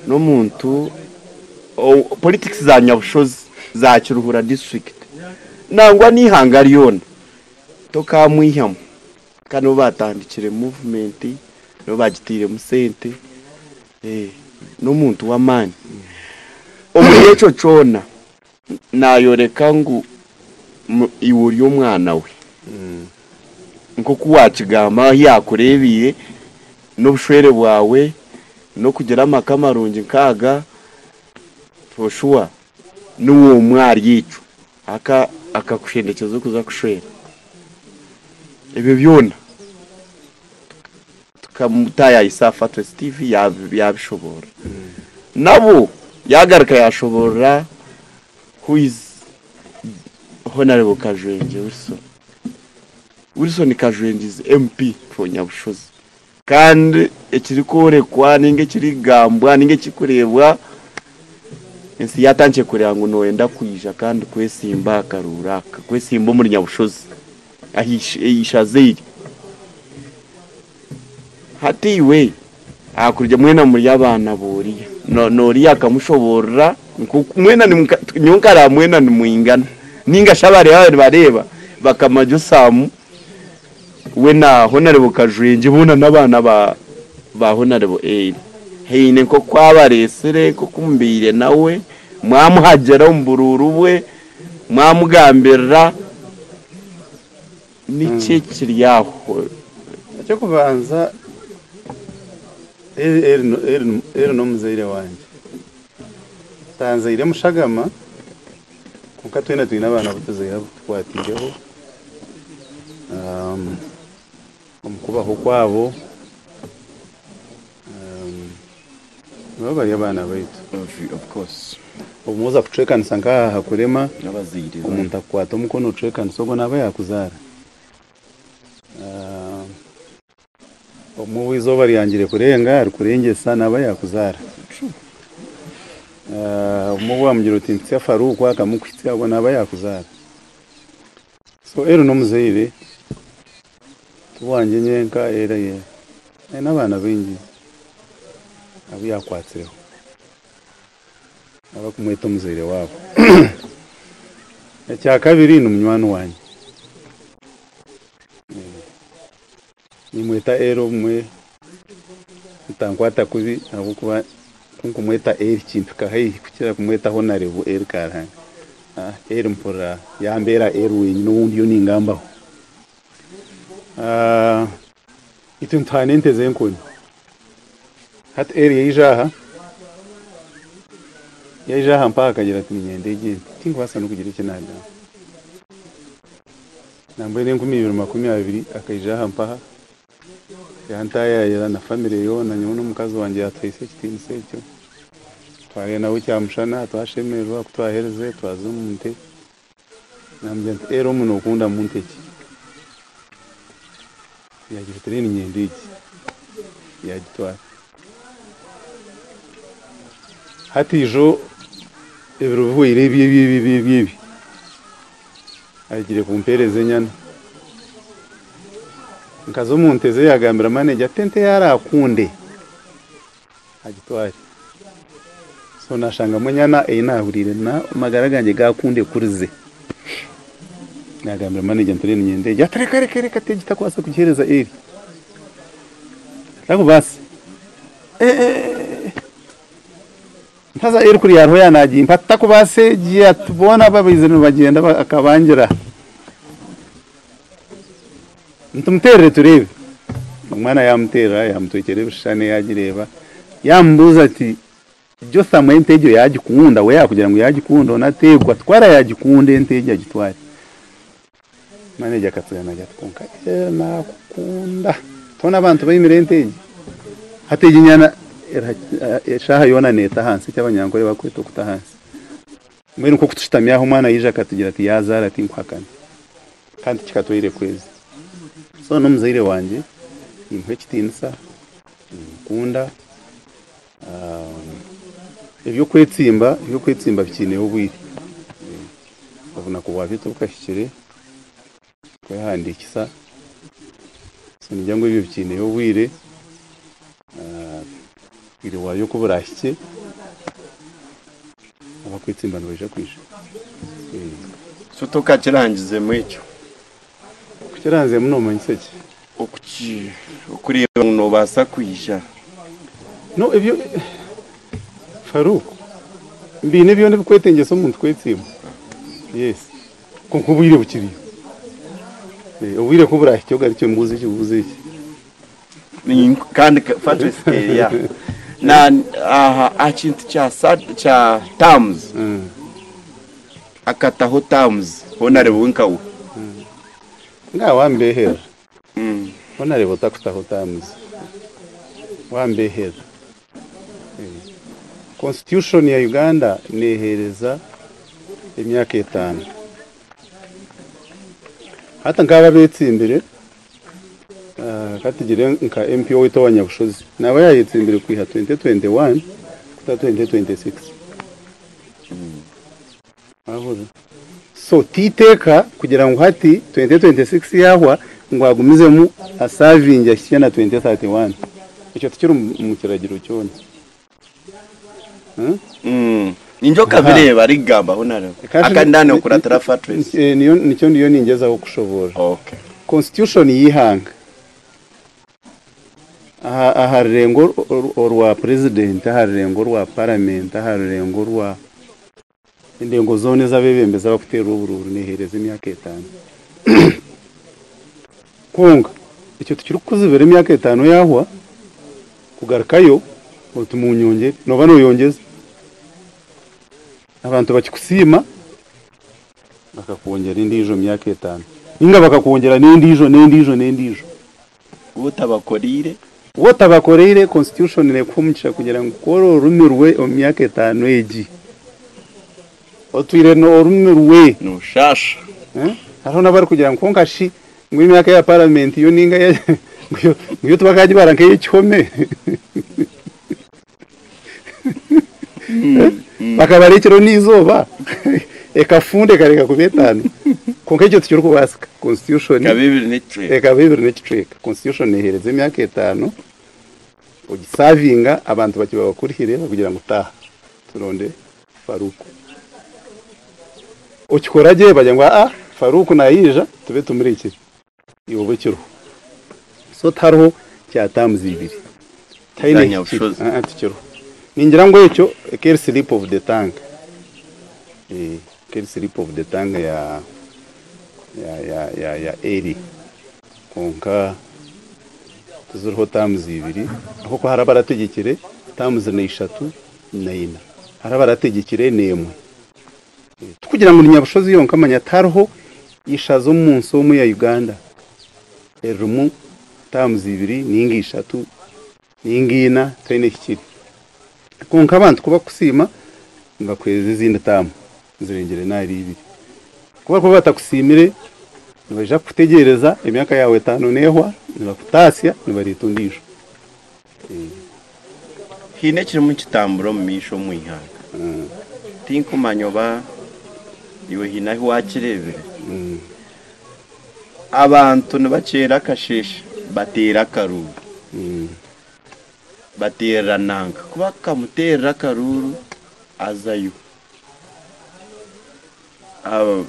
n'omuntu o- politics za nyabushozi za kiruhura district. Nangwa n'ihanga ryona tokamwihamu kandi bo batandikire movement nibo bagitiremu sente eh, n'omuntu w'amaani omuri ekyo kyona nayoreka iwe ori omwana we. Nkoku wakigamba yakurebiye n'obushwere bwawe n'okugira amaka marungi nkaaga toshuwa n'uwo mwari aka akakushendekeza okuza kushwera. Ebyo byona. Tukamutayayisa afatwe steve yabi- yabishobora. Nabo yagaruka yashoborera who is honorable kajwenge wilson. Wilson kajwengizi mp for nyabushozi. Kandi ekiri kworekwa ninga ekirigambwa ninga ekikureebwa ensi yatandikire kureba ngu noyenda kwija kandi kwesimba akaruura aka kwesimba omuri nyabushozi ahishaze iri hati iwe akurya mwena muri abana boriya No- noriya akamushoborera nkuku- mwena nyonkara mwena nimwingana ninga shabare bawe bareba bakamajo samu we na honorable kajwenje buna n'abana ba ba honorable aid heine nko kwabaresere ko kumbire nawe. Mwamuhagera umbururu bwe mwamugambirira. Niki kiri aho icyo kubanza eri- eri no- eri n'omuzaire wanje tanzaire mushagama konka twena twine abaana butuzaire butukwatireho Um, omu kubaho kwabo. Nibo bari abaana baitu of course. Omuza kucwekanisa nk'aha hakurema. N'abazire omuntu akukwata omukono ocwekanisa ogwo naaba yakuzaara Ah, omu izooba ryangire kurenga arikurengesa naaba yakuzaara Ah, omu bwamugira oti ntitsya faruku akamukwitsya ogwo naaba yakuzaara so ero n'omuzaire tiwanje nyenka era ye aine abaana baingi abya kwatsiraho aba kumweto muzere omuzaire waabo ekyakabiri ni munywani wanye eh, nimweta eri omumwe ntankwata kubi ahabwokuba tinkumweta eri kintu kahaihi kukira kumweta honarebu eri karanga ah, eri mpurra yambeera eri wenyu no wundi yo ningambaho. Ah, Itwe ntuhana ente z'enkoni hati eri yaijaha yaijaha yaija mpaka akagira ati ninyenda egi ente tinkubaasa n'okugira eki nambwene nambwira enkumi ibiri makumi abiri akaijaha mpaha. Yantayayira na famire yo nyowe n'omukazi wangye yatwaise ekitinisa ekyo tware nawe kyamushana twashemererwa kutwahereze twaze omu nte namubwira nti ero omu nookunda mu nte ki rero ninyenda egi yagitwara hatiijo ebiro bihwire ebi ebi ebi ebi ebi ebi agire kumpereza enyana nkaza omuntu eze yagambira maneja tente yarakunde agitware. So nashangamu enyana eine ahurire na amagara ganje gakunde kurize. Nagambira maneja ntire ninyenda egi ati reka reka te gitakwasa kugihereza eri. Tako basi. ntaza iri kuri roho yanagiye mpata ku basegiye atubona babizana bagenda akabangira ntumuterere turebe. Mwana ya umwana ya yamutekera ibishane yagireba yambuza ati jo samwe ntejo yagikunda we yakugira ngo yagikunda nategwa twara yagikunde ntegyo agitware. Na yatukunka agatwunka eh, nakukunda. Tona abantu bayimire ntegyo hategenya eshaha yoona neeta hansi ekyabanyankore bakweta okuta hansi mbwenu nko kutushitamyaho omwana yija akatugira ati yazaara ati nkwakane kandi kikatwaire kwezi so n'omuzaire wanje nimuha ekitiinisa nimukunda um, ebyokwetsimba ebyokwetsimba bikiineho obwire obunaku bwabyo tibukahikire kwehandikisa so nijya ngu ebyo bikiineho obwire Ah, bwire bwayo ko burahikye abakwetsimba nibaija kwija Eh, so tukakirangizemu ekyo kukiranze muno omanyisa ki? Okuki? Okureba ngu nobaasa kwija no ebyo faruku mbiine byona bikwetengesa omuntu kwetsimba yes. Konka obwire bukiriyo Eh, obwire ko burahikye ogarikyo mbuuza eki buuza eki Ni- kandi ka- fatresikeya na akintu terms. Mm. akataho terms. Honarebe wenkawe nga wambehera Mm. onareba otakutaho tamuzi wambehera Eh, constitution ya uganda nehereza emyaka etaano hata nkaba betsimbire ah, katigire nka mp wita wa nyabushozi naba yayitsimbire kwiha 2021 kuta 2026 ahuze so titeka kugira ngo hati 2026 yahwa ngo agumizemu asavingi ashyira na 2031 icyo tukiri mu kiragiro cyone. Hmm? Ninjoka Aha. bireba rigamba hunare Kandi- akandane okuratira fatres Eh, niyo ni cyo ndiyo ningezaho kushobora. Okay. Constitution yihanga. Aha rurengo ru- rwa president aha rurengo rwa parliament aha rurengo rwa indengo zone z'abebembeza bakutera ubururu nihereza imyaka etanu kunga icyo tukiri kuzibera imyaka etanu yahwa kugarukayo utuma unyongere noba nuyongeza abantu bakikusima bakakwongera indi ijo myaka etanu inga bakakwongera n'indi ijo n'indi ijo n'indi ijo utabakorire. Wote abakoreire constitution nekumugisha kugira ngo kore orurimi rwe omu myaka etanu egi otwire no orurimi rwe nushasha eh? hariho n'abari kugira ngo konkashi ngo imyaka ya parliament yo ninga ya ngo iyo tubakaji bara n'izuba ekafunde kareka kuba etanu konka ekyo tukiri kubasika constitution reka bibiri n'ikicweka constitution nehereza imyaka etanu ugisavinga abantu bakiba bakurihire kugira ngo utaha turonde faruku. Ukikora je bajya ngo ah faruku nayija tube tumurikire iwobe kiruhu so tariho cyatamuzi ibiri Za Nyabushozi. tukiruhu ningira ngo icyo keri slip of the tongue keri slip of the tongue ya ya ya ya ya eri konka tuzuriho tamuzi ibiri. Aho ko hari abarategekere tamuzi na ishatu na ina hari abarategekere nemwe. Eh, tukugira ngo ni nyabushozi yonka amanya tariho ishazo munsi wo ya uganda. Erumu tamuzi ibiri ninga ishatu ninga ina tayine kikiri. Konka abantu kuba kusima ngakweza izindi tamu zirengere nari ibiri kuba kuba batakusimire nibaja kutegereza emyaka yawe etanu nehwa nibakutasya nibareta undisho hine kirimu kitamburo mu misho mwihanga tinkumanya oba iwe hine ahi wakirebere abantu nibakyera akasheshe bateera akaruru bateerera nanga. Kuba kamuteerera akaruru azayo. Aba-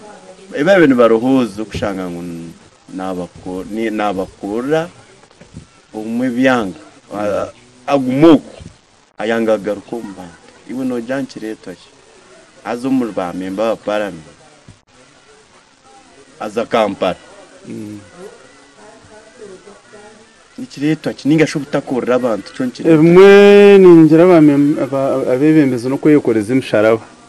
ebabe nibarohooza okushanga ngu nabako- ni- nabakurra obumwe byanga A- aguma oku ayanga agaruka omu bantu. Iwe nogira nkireetwaki aza omuri bamemba ba paramenti aza kampala. Nikireetwaki ningashi obutakurra abantu kyo nkire ebimwe ningira abame- aba- abebembezi nokweyekoreza emisharaba. Okahika-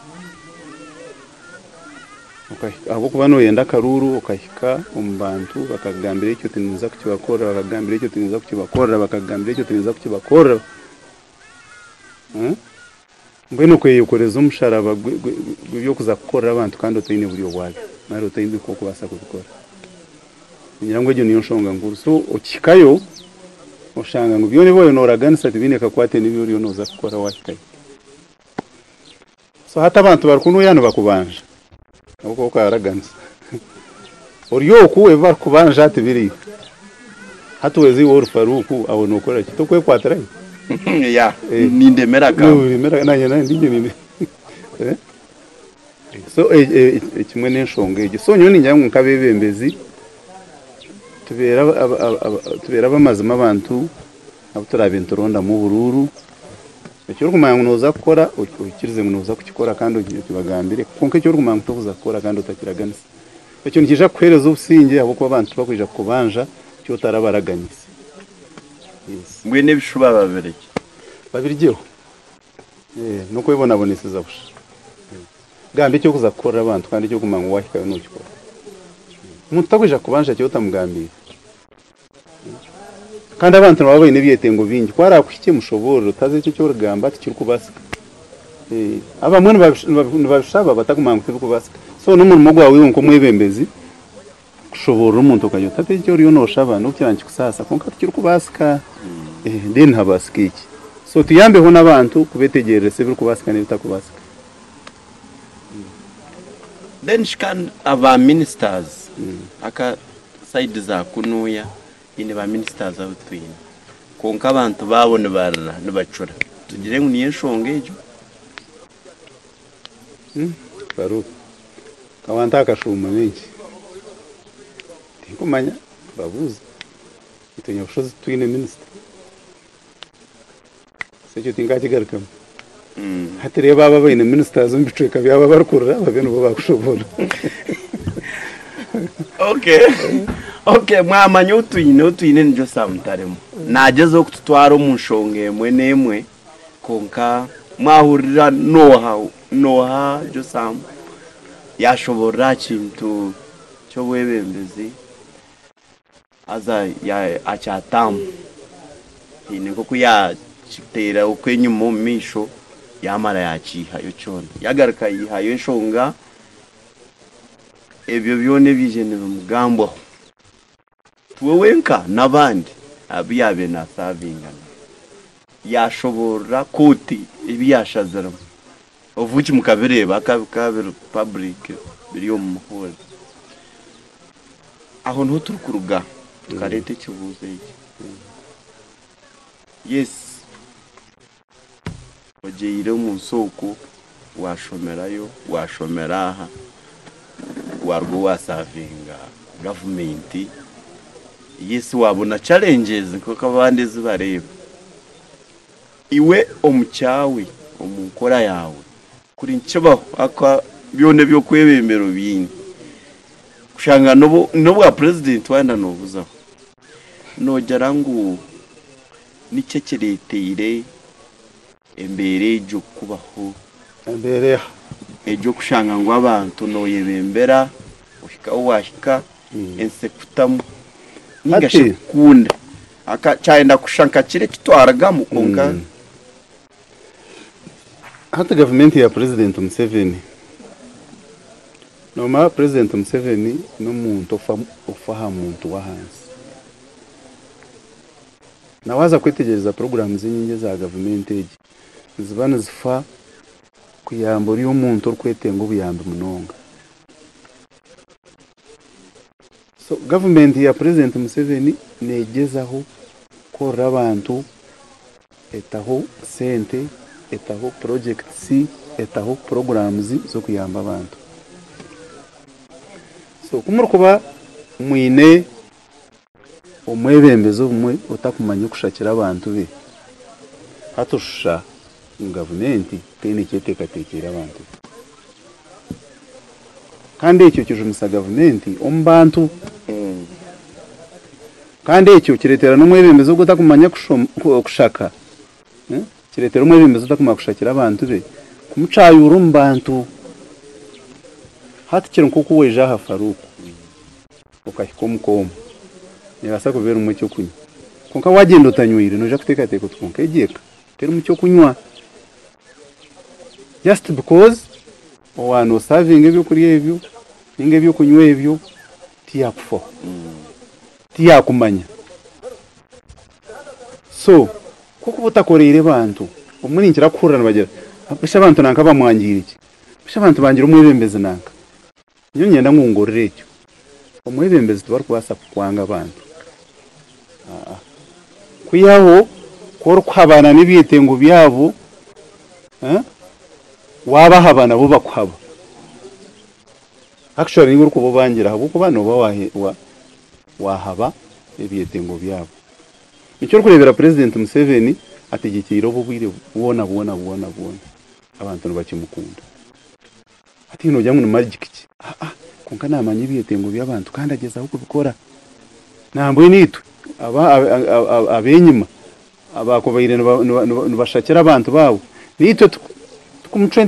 ahabwokuba noyenda akaruru okahika omu bantu bakagambira ekyo tinza kukibakora bakagambira ekyo tiniza kukibakorera bakagambira ekyo tiniza kukibakorera Eh? mbwenu okweyekoreza omusharaba byo gwe- gwe- gw'ebyokuza kukorera abantu kandi otaine buryo obwabyo nari otaine kokubaasa kubikora. Ngira ngo egyo niyo nshonga nkuru so okihikayo oshanga ngo byone boyo noraganisa tibine kakwate nibyo uriyo noza kukora wahikayo so hata abantu bari kuno uko kwaraganisa oryoku eba barikubanja ati biri hati wezi wo faruku abo nokora kito kwekwatirayo ya nindemera kamu nurimera nanye ndije nini Eh? so eh, eh, kimwe n'enshonga egyo. So nyo ningira ngo nkabebembezi tubera abamazima abantu abo turabintu ronda mu bururu ekyo kumanya ngo noza kukora ukirize ngo noza kukikora kandi ukibagambire konka ekyo kumanya ngo tokuza kukora kandi utakiraganisa ekyo nikija kuhereza obusinge abo kuba abantu bakwija kubanja kyo tarabaraganisa yes mbwene ebishuba babireki babiryeho eh nuko bibonabonesiza busha gambe cyo kuza gukora abantu kandi cyo kumanga wahikayo nukikora umuntu utakwija kubanja cyo utamugambira kandi abantu nabo bayine byetengo bingi kwara kuhike mushobora? Utaze cyo cyo rugamba tikiri kubasika. Eh abamwe nibabishaba batakumanga kutiri kubasika. So n'umurimo gwawe wonko mwebembezi kushoborera omuntu okayota ate eki oriyo nooshaba nokukira nikikusasa konka Eh, then habasika eki so tuyambeho n'abantu kubetegereresa ebirikubasika n'ebitakubasika then shikandi aba ministers. Aka side za kunuya. Ine ba ministers aho twine. Konka abantu babo nibarira nibacura. Tugire ngu niyo eshonga egyo. Baruka kawantu akashuma mingi tinkumanya babuuza itonya bushozi twine minisita sekyo tinkakigarukamu hati rero baba baine ministers omu bicweka byaba barikurira babe nibo bakushobora. Okay. okay mwamanya utwine utwine niryo samutaremu nagezeho kututwara omu nshonga emwe n'emwe konka mwahurira noha noha ryo samu yashoborera kintu ky'obwebembezi aza ya- akyatamu hiine nkoku yakiteera okwenyuma omu maisho yamara yakiihayo kyona. Yagaruka yihayo enshonga ebyo byona ebije nibimugambwaho. Tuwe wenka n'abandi. Abiyabe nasavingana yashoborera koti ebiyashaziremu ovuki mukabireeba kabiri public biri omu muhuri aho ni ho turi kuruga tukareeta ekibuuzo eki yes. Ogiire omu nsooko washomerayo washomera aha. Warwo wasavinga gavumenti yesi wabona challenges nk'uko abandi zibareba. Iwe omu kyawe omu nkora yawe kuri nkibaho aka byona byokwebembero bindi kushanga nobo nobwa president wenda nobuzaho nogera ngu ni cyo kireteire embeera egyo kubaho. Embeereha egyo kushanga ngu abantu noyebembera ohikaho wahika ensi ekutamu ningashi Ati- kukunda Aka- kyayenda kushanka kire kitwaragamu konka Mm. hati gavumenti ya president museveni. Nomara president museveni n'omuntu ofa- ofa aha muntu w'ahansi nawaza kwetegereza poroguramu zinyingi za gavumenti egi niziba nizifa kuyamba ori omuntu orikwetenga obuyambi munonga. So gavumenti ya president museveni negezaho kukorera abantu etaho sente etaho projects etaho programs z'okuyamba abantu. So kumurikuba mwine omwebembezi obumwe otakumanya okushakira abantu be hatushusha mu gavumenti teine ekyeteekateekire abantu kandi kijunisa gavumenti omu bantu Mm. kandi ekyo kireetera n'omwebembezi ogu otakumanya kushom- ku- kushaka kireetera omwebembezi otakumanya kushakira abantu be. Kumucayura omu bantu hati kiri nk'oku weija aha faruku okahika omukooma nebaasa kubeera omu ekyokunywa konka wagyenda otanywire noija kuteekateeka oti konka egyeka terimu kyokunywa. Just because owaana osavinga ebyokurya ebyo ninga ebyokunywa ebyo tiyakufaho tiyakumanya so kukuba utakoreire bantu omwe ninkira kuhurira nibagira bisha abantu nanka bamwangiire iki bisha abantu bangira omwebembezi nanka. Nyo nyenda ngungorere ekyo omwebembezi tibarikubaasa kukwanga abantu Ah, ah. kwihaho kuorikuhabana n'ebyetengo byabo eh, wabahabana bo bakuhaba actually niba urikuba obangira habwokuba noba wahe- wa- wahaba ebyetengo byabo. Nikyo orikureebera president museveni ategekeire obo obwire bwona bwona bwona bwona. Abantu nibakimukunda ati nogira ngu ni magic ki? Ah, ah, konka namanya ebyetengo by'abantu kandi agezaho kubikora. Nambwe niitwe. Aba- aba- aba- abenyima niba- nibashakira abantu baabo niitwe tuku- tukumucwa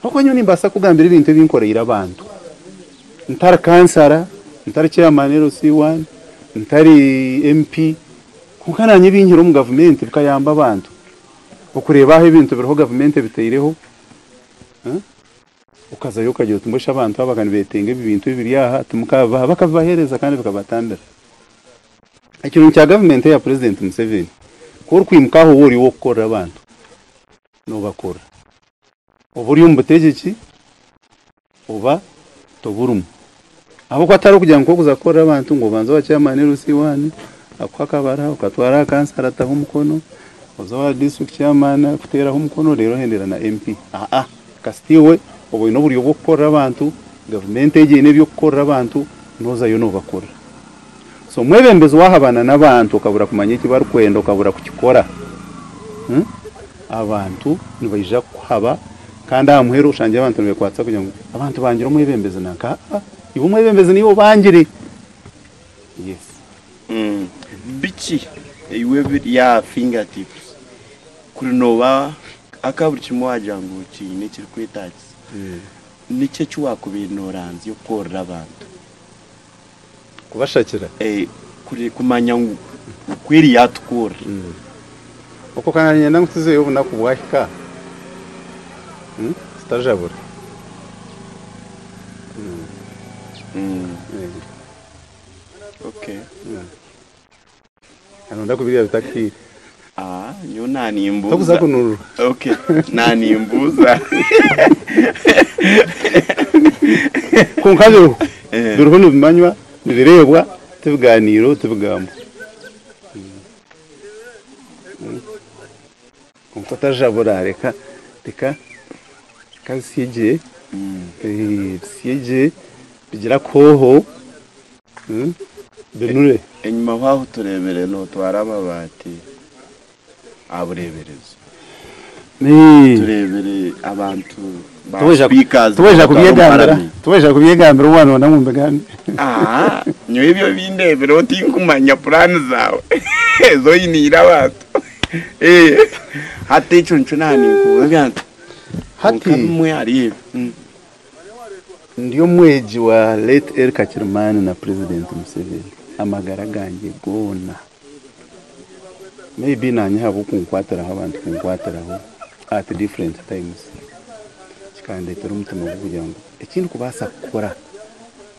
Ahubwo nyo nimbaasa kugambira ebintu ebinkoreire abantu ntari kansara ntari chairman LC1 ntari MP konka nanye binkira omu gavumenti bikayamba abantu. Okureeba aho ebintu biriho gavumenti ebiteireho eh? ukazayo ukagira uti mbosha abantu aba betenga ibi bintu bibiri aha. Tumukabaha bakabahereza kandi bakabatandira ikintu cya gavumenti ya president Museveni. Ko kwimukaho wori wo gukorera abantu. Nubakora uba uri mu butegetsi uba tuburumu abo ko atari ukugira ngo kuza gukorera abantu ngo ubanze wa chairman rusi wani akwakabara ukatwara kansara ataho umukono uza wa district chairman kuteraho umukono rero hendera na MP ah ah kasitiwe ubu ino buri bwo gukorera abantu gavumenti yegeye n'ibyo gukorera abantu nozayo nubakora so mwebembezi wahabana n'abantu ukabura kumanya icyo bari kwenda ukabura kukikora Hmm? abantu nibaija kuhaba kandi aha muheru ushangiye abantu nibekwatsa kugira ngo abantu bangira omwebembezi nanka "Ah, iwe omwebembezi nibo bangire yes. Mm. biki? Iwe ya fingertips. Kuri noba akaburi kimwe wagira ngo kine kiri kwetagiza ni cyo cyuwakubinoranzi yo korora abantu? Kubashakira? Eh kuri kumanya ngo kwiri yatukora uko kana nyenda ngutize yo bunaku bwahika Hmm? sitajabura mm. Eh, okay hano ndakubiriya bitakiri ah nyo nanimbuza tokuza kunurura okay nanimbuza konka biriho Eh. biriho nibimanywa nibirebwa tubiganiro tubigamba konka tajabura reka reka kasiye Mm. siege bigira koho Hmm? binure enyuma hwaho turebere no twara amabati abureberezo turebere abantu batwara kubyegambira umwana wana mwumve gani? Ah nyo ibyo bindebere utinkumanya plan zawe. Zo yinira abantu. Eh hati ico nco nani kubyantu hati Mm. ndiyo mweji wa late El Kachirimani na President Museveni. Amagara gange gona. Maybe nanyihabo kunkwatiraho abantu kunkwatiraho at different times. Kikandetera omutima gw'okugira ngu ekindi kubasa kukora.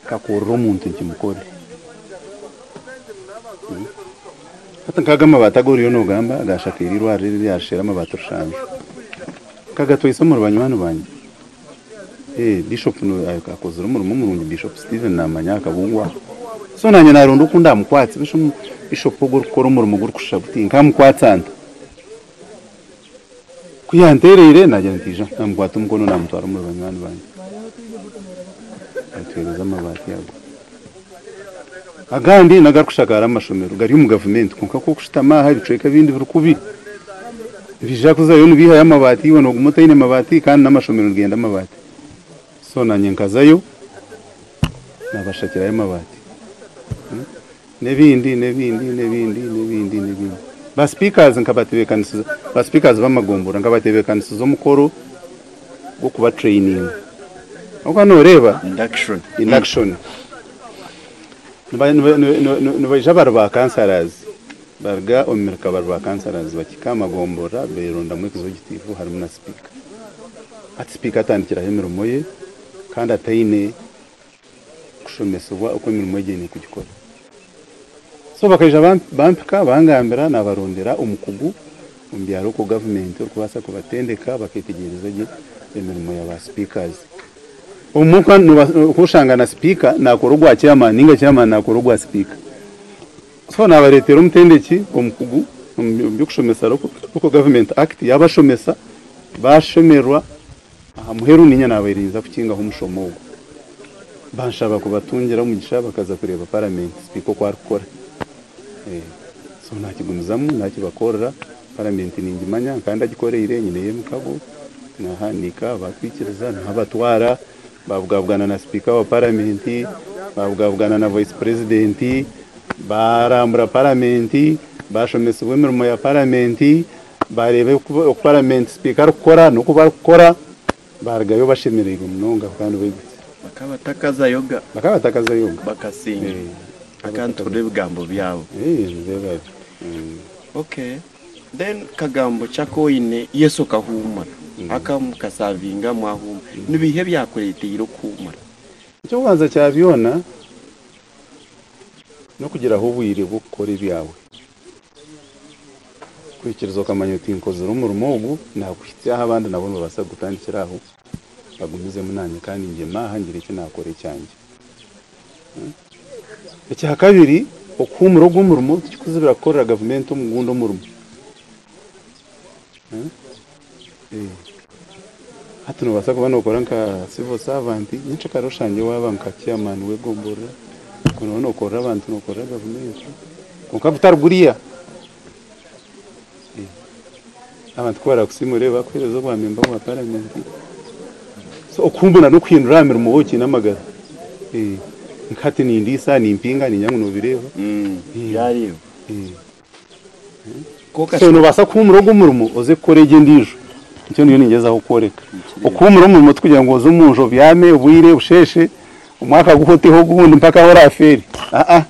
Kakorera omuntu nkimukore hati hata nkaga amabati agoriyo nogamba agashakira yashera amabati ryashira amabati rushanje kagatwisa mu banywani banje Eh, bishop no akozera umurimo murungi bishop Steven namanya akabungwa so nanye narundo kunda mukwatsi bishop bishop go gukora umurimo guri kushabuti nkamukwatsanta kuyanterere nagira ntija namukwata umukono namutwara mu banywani banje atwereza amabati yabo agandi nagari kushakara amashomero gari mu gavumenti konka ko kushitama ha bicweka bindi biri kubi. Bija kuzayo nubiha y'amabati iwe nogumuta ine amabati kandi n'amashomero ngenda amabati so nanye nkazayo nabashakirayo amabati Hmm? n'ebindi n'ebindi n'ebindi n'ebindi n'ebindi ba speakers nkabatebekanisiza ba speakers b'amagombora nkabatebekanisiza omukoro gwo kuba training uko noreba induction induction Niba- niba- niba- niba- nibaija bari ba cancers baruga omu mirika bari ba cancers bakika amagombora berondamu ekizo gitiifu harimu na speaker ati speaker atandikiraho emirimo ye kandi ataine kushomesebwa uko emirimo egene kugikora so bakaija bam- bampika bangambira nabarondera omukugu omu byaro ku gavumenti orikubaasa kubatendeka baketegereza gye emirimo ya ba speakers omuka kushanga na speaker nakora ogwa chairman ninga chairman nakora ogwa speaker so nabaretera omutendeki omukugu omu byokushomesa loko government act yabashomesa bashomerwa aha muheru ninya nabairiza kukingaho omushomo ogwo banshaba kubatungira omugisha bakaza kureba parliament speaker oku arikukora Eh, so nakigumizamu nakibakorera parliament ningimanya kandi agikoreire nyine y'emikago nahanika batwikiriza nahabatwara babwabwana na speaker wa parliament babwabwana na vice president. Barambura parliament bashomesebwa emirimo ya parliament barebe oku oku parliament speaker arikukora n'oku barikukora barugayo bashemereirwe munonga kandi begutse bakabatakaza yoga. Bakabatakaza yoga. Bakasinga. Eh, akantukura ebigambo byabo. Eh, ni byo bari. Mm. okay. Then kagambo chakoine yesu kahumana aka mukasavinga mwahuma nibihe byakureteye kumura? Icyo kubanza cyabyona no kugira aho ubwire bukora ibyawe kwikiriza ukamenya uti nkoze umurimo ubu nagushyitseho abandi nabo babasha gutandikira aho bagumize munanye kandi njye maha ngira icyo nakora icyanjye Mm. icya kabiri okumura ogw'omurimo tikikuza birakorera gavumenti omugundi omurimo Mm. Eh. hati nobasa kuba nokora nka civil servant nyenshakara oshanje waba nka chairman wegomborera kunoba nokorera abantu nokorera gavumenti konka Eh. abantu ko barakusimure bakwereza obwamemba bwa paramenti so okumbona nokuhindura aha mirimo woki n'amagara nkati nindisa nimpinga ninyangu nobireba byariyo koka so nobasa kuhumura ogw'omurimo oze kukora egye endiijo nikyo niyo ningezaho kworeka okuhumura omurimo tikugira ngu oze omunju obyame obwire busheshe omwaka guhoteho ogundi mpaka aho oraferi aa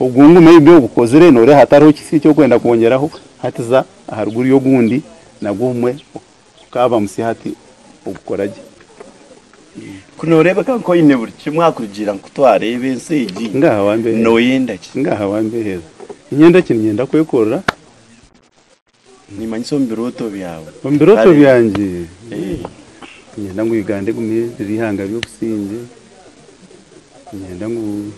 ogungu maybe ogukozire noreha hatariho kisi kyokwenda kwongeraho hatiza aharuguru y'ogundi nagwo omwe okaba musi hati ogukoragye kunorebeka nko ine buri kimwe akurugira ngu twarebe ensigi ngaha wambeheza noyenda ki? Ngaha wambeheza inyenda ki? Ninyenda kwekorera nimanyisa omu biroto byawe. Omu biroto Kale. byangye Eh, nyenda ngu uganda egume riri ihanga ry'obusinge nyenda ngu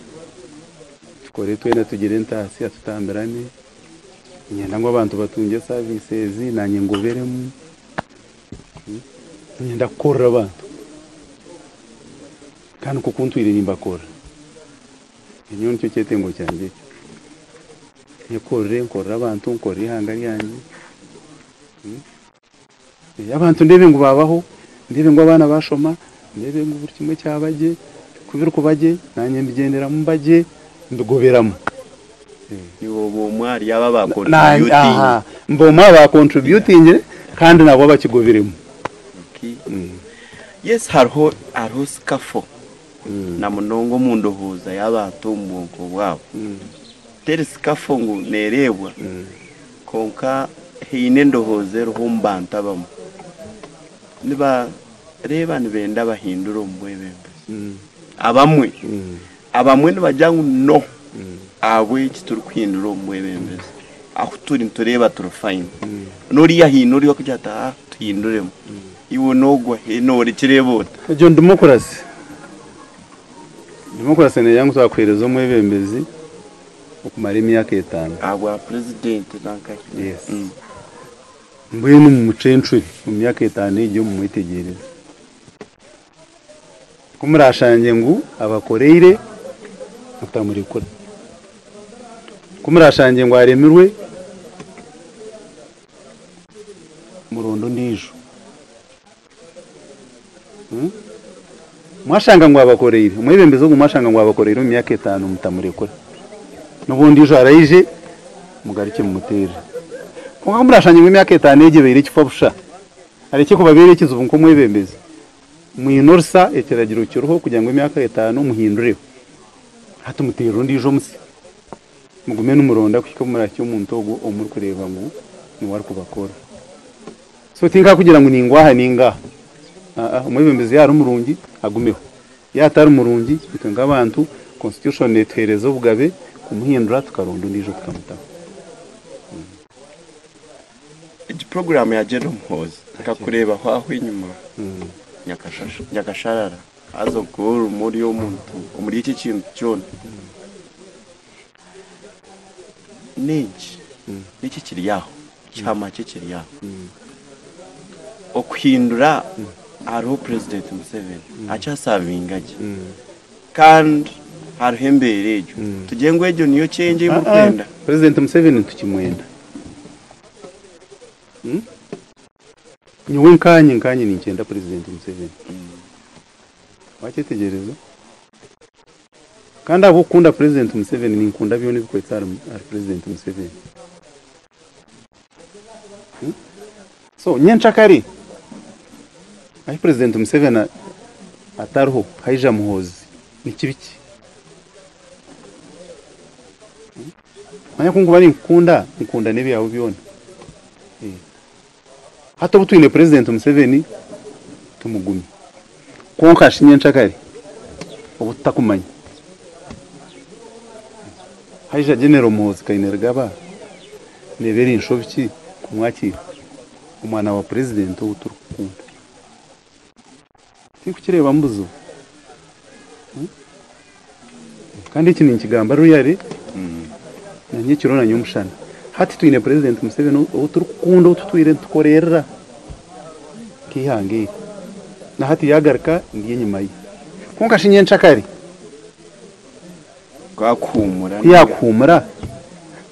tukore twena tugire entaasi atutambirane nyenda ngu abantu batunge services nanye ngoberemu Mm. nyenda kukorera abantu. Kandi kuko ntwire nimbakora enyo ni cyo kyetengo kyangye ekyo nyekorere nkorera abantu nkorera ihanga ryanjye Eh, abantu ndebe ngu babaho ndebe ngu abaana bashoma ndebe ngu buri kimwe kyabagye kubiri kubagye nanye mbigenderamu mbagye mbigoberamu niwo bomwari yaba Na- bakontributing aha, mboma bakontributingire kandi nabo bakigoberemu Mm. yes hariho hariho sikafo Mm. na munongo mu ndohoza y'abantu omu bwonko bwabo Mm. teri sikafo ngu nereebwa Mm. konka haine endohoza eriho omu bantu abamu nibareeba nibenda bahindura omu bwebembezi. Abamwe. Mm. abamwe ngu no. Mm. ahabweki turikuhindura omu bwebembezi ahu turi nitureeba turi fayini Mm. noriya haine oriyo kugira ati ah tuhinduremu iwe nogwa he? Norekireeba ota egyo ni demokurasi demokurasi neyangu twakuhereza omwebembezi okumara emyaka etaano agwa purezidenti nankahe Yes. Mbwenu mu mucencuri mu myaka etaano egyo mumwetegereze. Kumurashange ngu abakoreire mutamurekura. Kumurashange ngu aremirwe murondo ndijo Hmm? mwashanga ngu abakoreire omwebembezi ogu mwashanga ngu abakoreire mu myaka etaano mutamurekura. N'obundi ijo araije mugaruke mumuteere konka murashanye mu myaka etaano egi ebeire ekifo busha. Areke kubabeera ekizibu nk'omwebembezi mwine orusa ekiragiro kiriho kugira ngu emyaka etaano muhindureho hati muteerera ondiijo omusi mugume numuronda kuhika omuraki omuntu ogwo omurikureeba ngu ni we arikubakora so tinka kugira ngu ningwaha ningaha Ah, ah, omwebembezi yaari omurungi agumeho. Yatari murungi itwe nk'abantu constitution etuheereza obugabe kumuhindura tukaronda ondiijo tukamutaho. Egi porogaramu ya genda omuhoozi nkakureebaho aho enyuma Mm. Nyakasharara haza kuba orumuri omuntu omuri eki kintu kyona ninki niki kiri aho? Kyama kye kiri aho? Okuhindura hariho purezidenti museveni. Akyasavinga gye Mm. kandi hariho embeera egyo. Tugire ngu egyo niyo kyenje Ah, ah, murikwenda President Museveni tukimwenda Hmm? nyowe nkanye nkanye ninkyenda President Museveni wakyetegereza kandi abo okukunda President Museveni ninkunda byona ebikwetsa hari hari President Museveni Hmm? so nyenshakare ahi President Museveni atariho haija muhozi nikibiki manya kunkuba ninkukunda nkunda n'ebyawe byona Eh. hata obu twine president museveni tumugumye konka ashinye nshakare obu tutakumanya haija genero muhozi kainerugaba nebera inshobiki kumwakira omwana wa president ou turikukunda tinkukireba mbuzo Hmm? kandi eki ninkigamba ruyare nanye ekiro nanye omushana hati twine president museveni ou turikukunda ou tutwire nitukorerera kihanga eri na hati yagaruka ndi enyima ye konka ashinye nshakare twakuhumura yakumura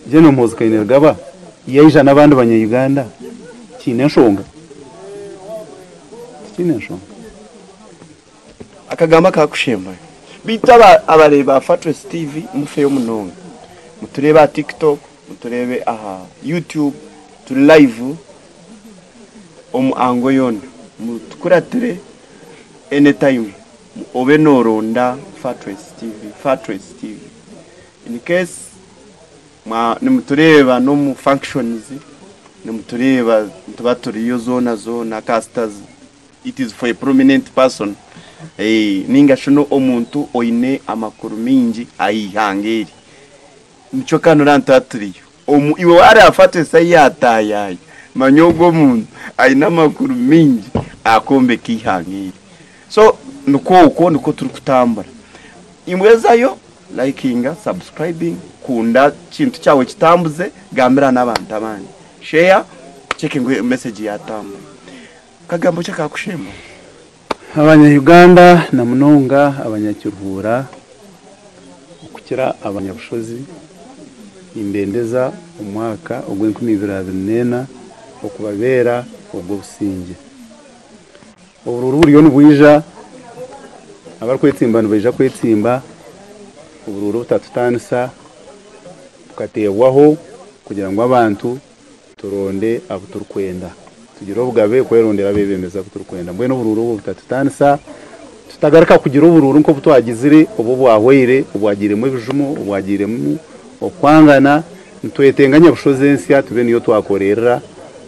jeno muhozi kainerugaba yaija n'abandi banyayuganda kiine enshonga tikiine enshonga akagamba kakushemba bitu aba- abarebi ba fatres tv mufeyo munonga. Muturebe aha tiktok. Muturebe aha youtube turi live omu ango yona. Mutukuratire anytime obe noronda fatres tv fatres tv in case mwa- nimutureba no mu functions nimutureba tuba turiyo zona zona casters. It is for a prominent person. Eh ninga shino omuntu oine amakuru mingi ayihangeri. Nico kano rantaturiyo omu iwe wari afate sai yatayaye manyogo muntu aine amakuru mingi akombe kihangeri so niko uko niko turi kutambura. Imwezayo likinga subscribing kunda kintu cyawe kitambuze gambira n'abantu abandi. Share cheke ngo message yatambura kagambo cye kakushema abanyayuganda na munonga abanyakiruhura okukira abanyabushozi imbendeza omwaka ogw'enkumi ibiri abiri n'ena okubabeera ogw'obusinge. Obururu buriyo nibwija abarikwetsimba nibaija kwetsimba obururu butatutanisa bukateebwaho kugira ngu abantu turonde abo turikwenda tugire obugabe kwerondera abebembezi abo turikwenda mbwenu obururu obu butatutanisa tutagaruka kugira obururu nk'obu twagizire obu bwahwaire obwagiremu ebijumo obwagiremu okwangana ntwetenganya bushoze ensi atube niyo twakorera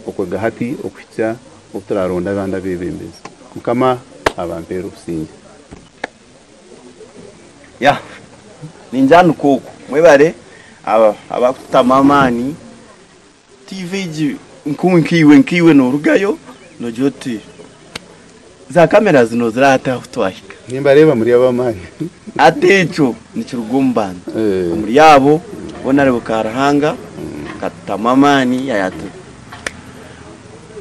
okwegahati obu turaronda abandi abebembezi mukama abampeera obusinge ya ninjanika oku mwebare abakutama amaani tv egi nku nkiwe nkiiwe noorugayo nogira oti za kamera zino zirataho twahika. Nimbareeba muri abamaani ate ekyo nikiruga omu bantu Eh. omuri abo bonare bukarahanga katutama amaani yayatu.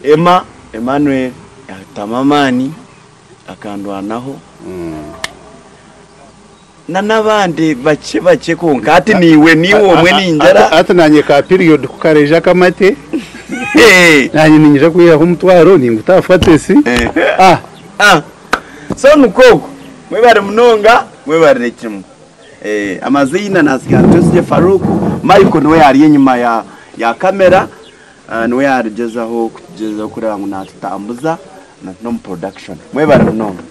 Ema emmanuel yatama amaani akandwanaho na n'abandi bake bake konka ati ni we ni we omwe ninjara. ati nanye ka period kukareja kamate. Nanye ninja kwihaho omutwaro ningutafate si Eh. ah. Ah. so nukoko mwebare munonga mwebarire kimwe eh, amazina nasigatosije faruku michael ni we yari enyuma ya ya kamera. Uh, ni we yarigezaho kugezaho kureba ngo natutambuza na no production. Mwebare munonga.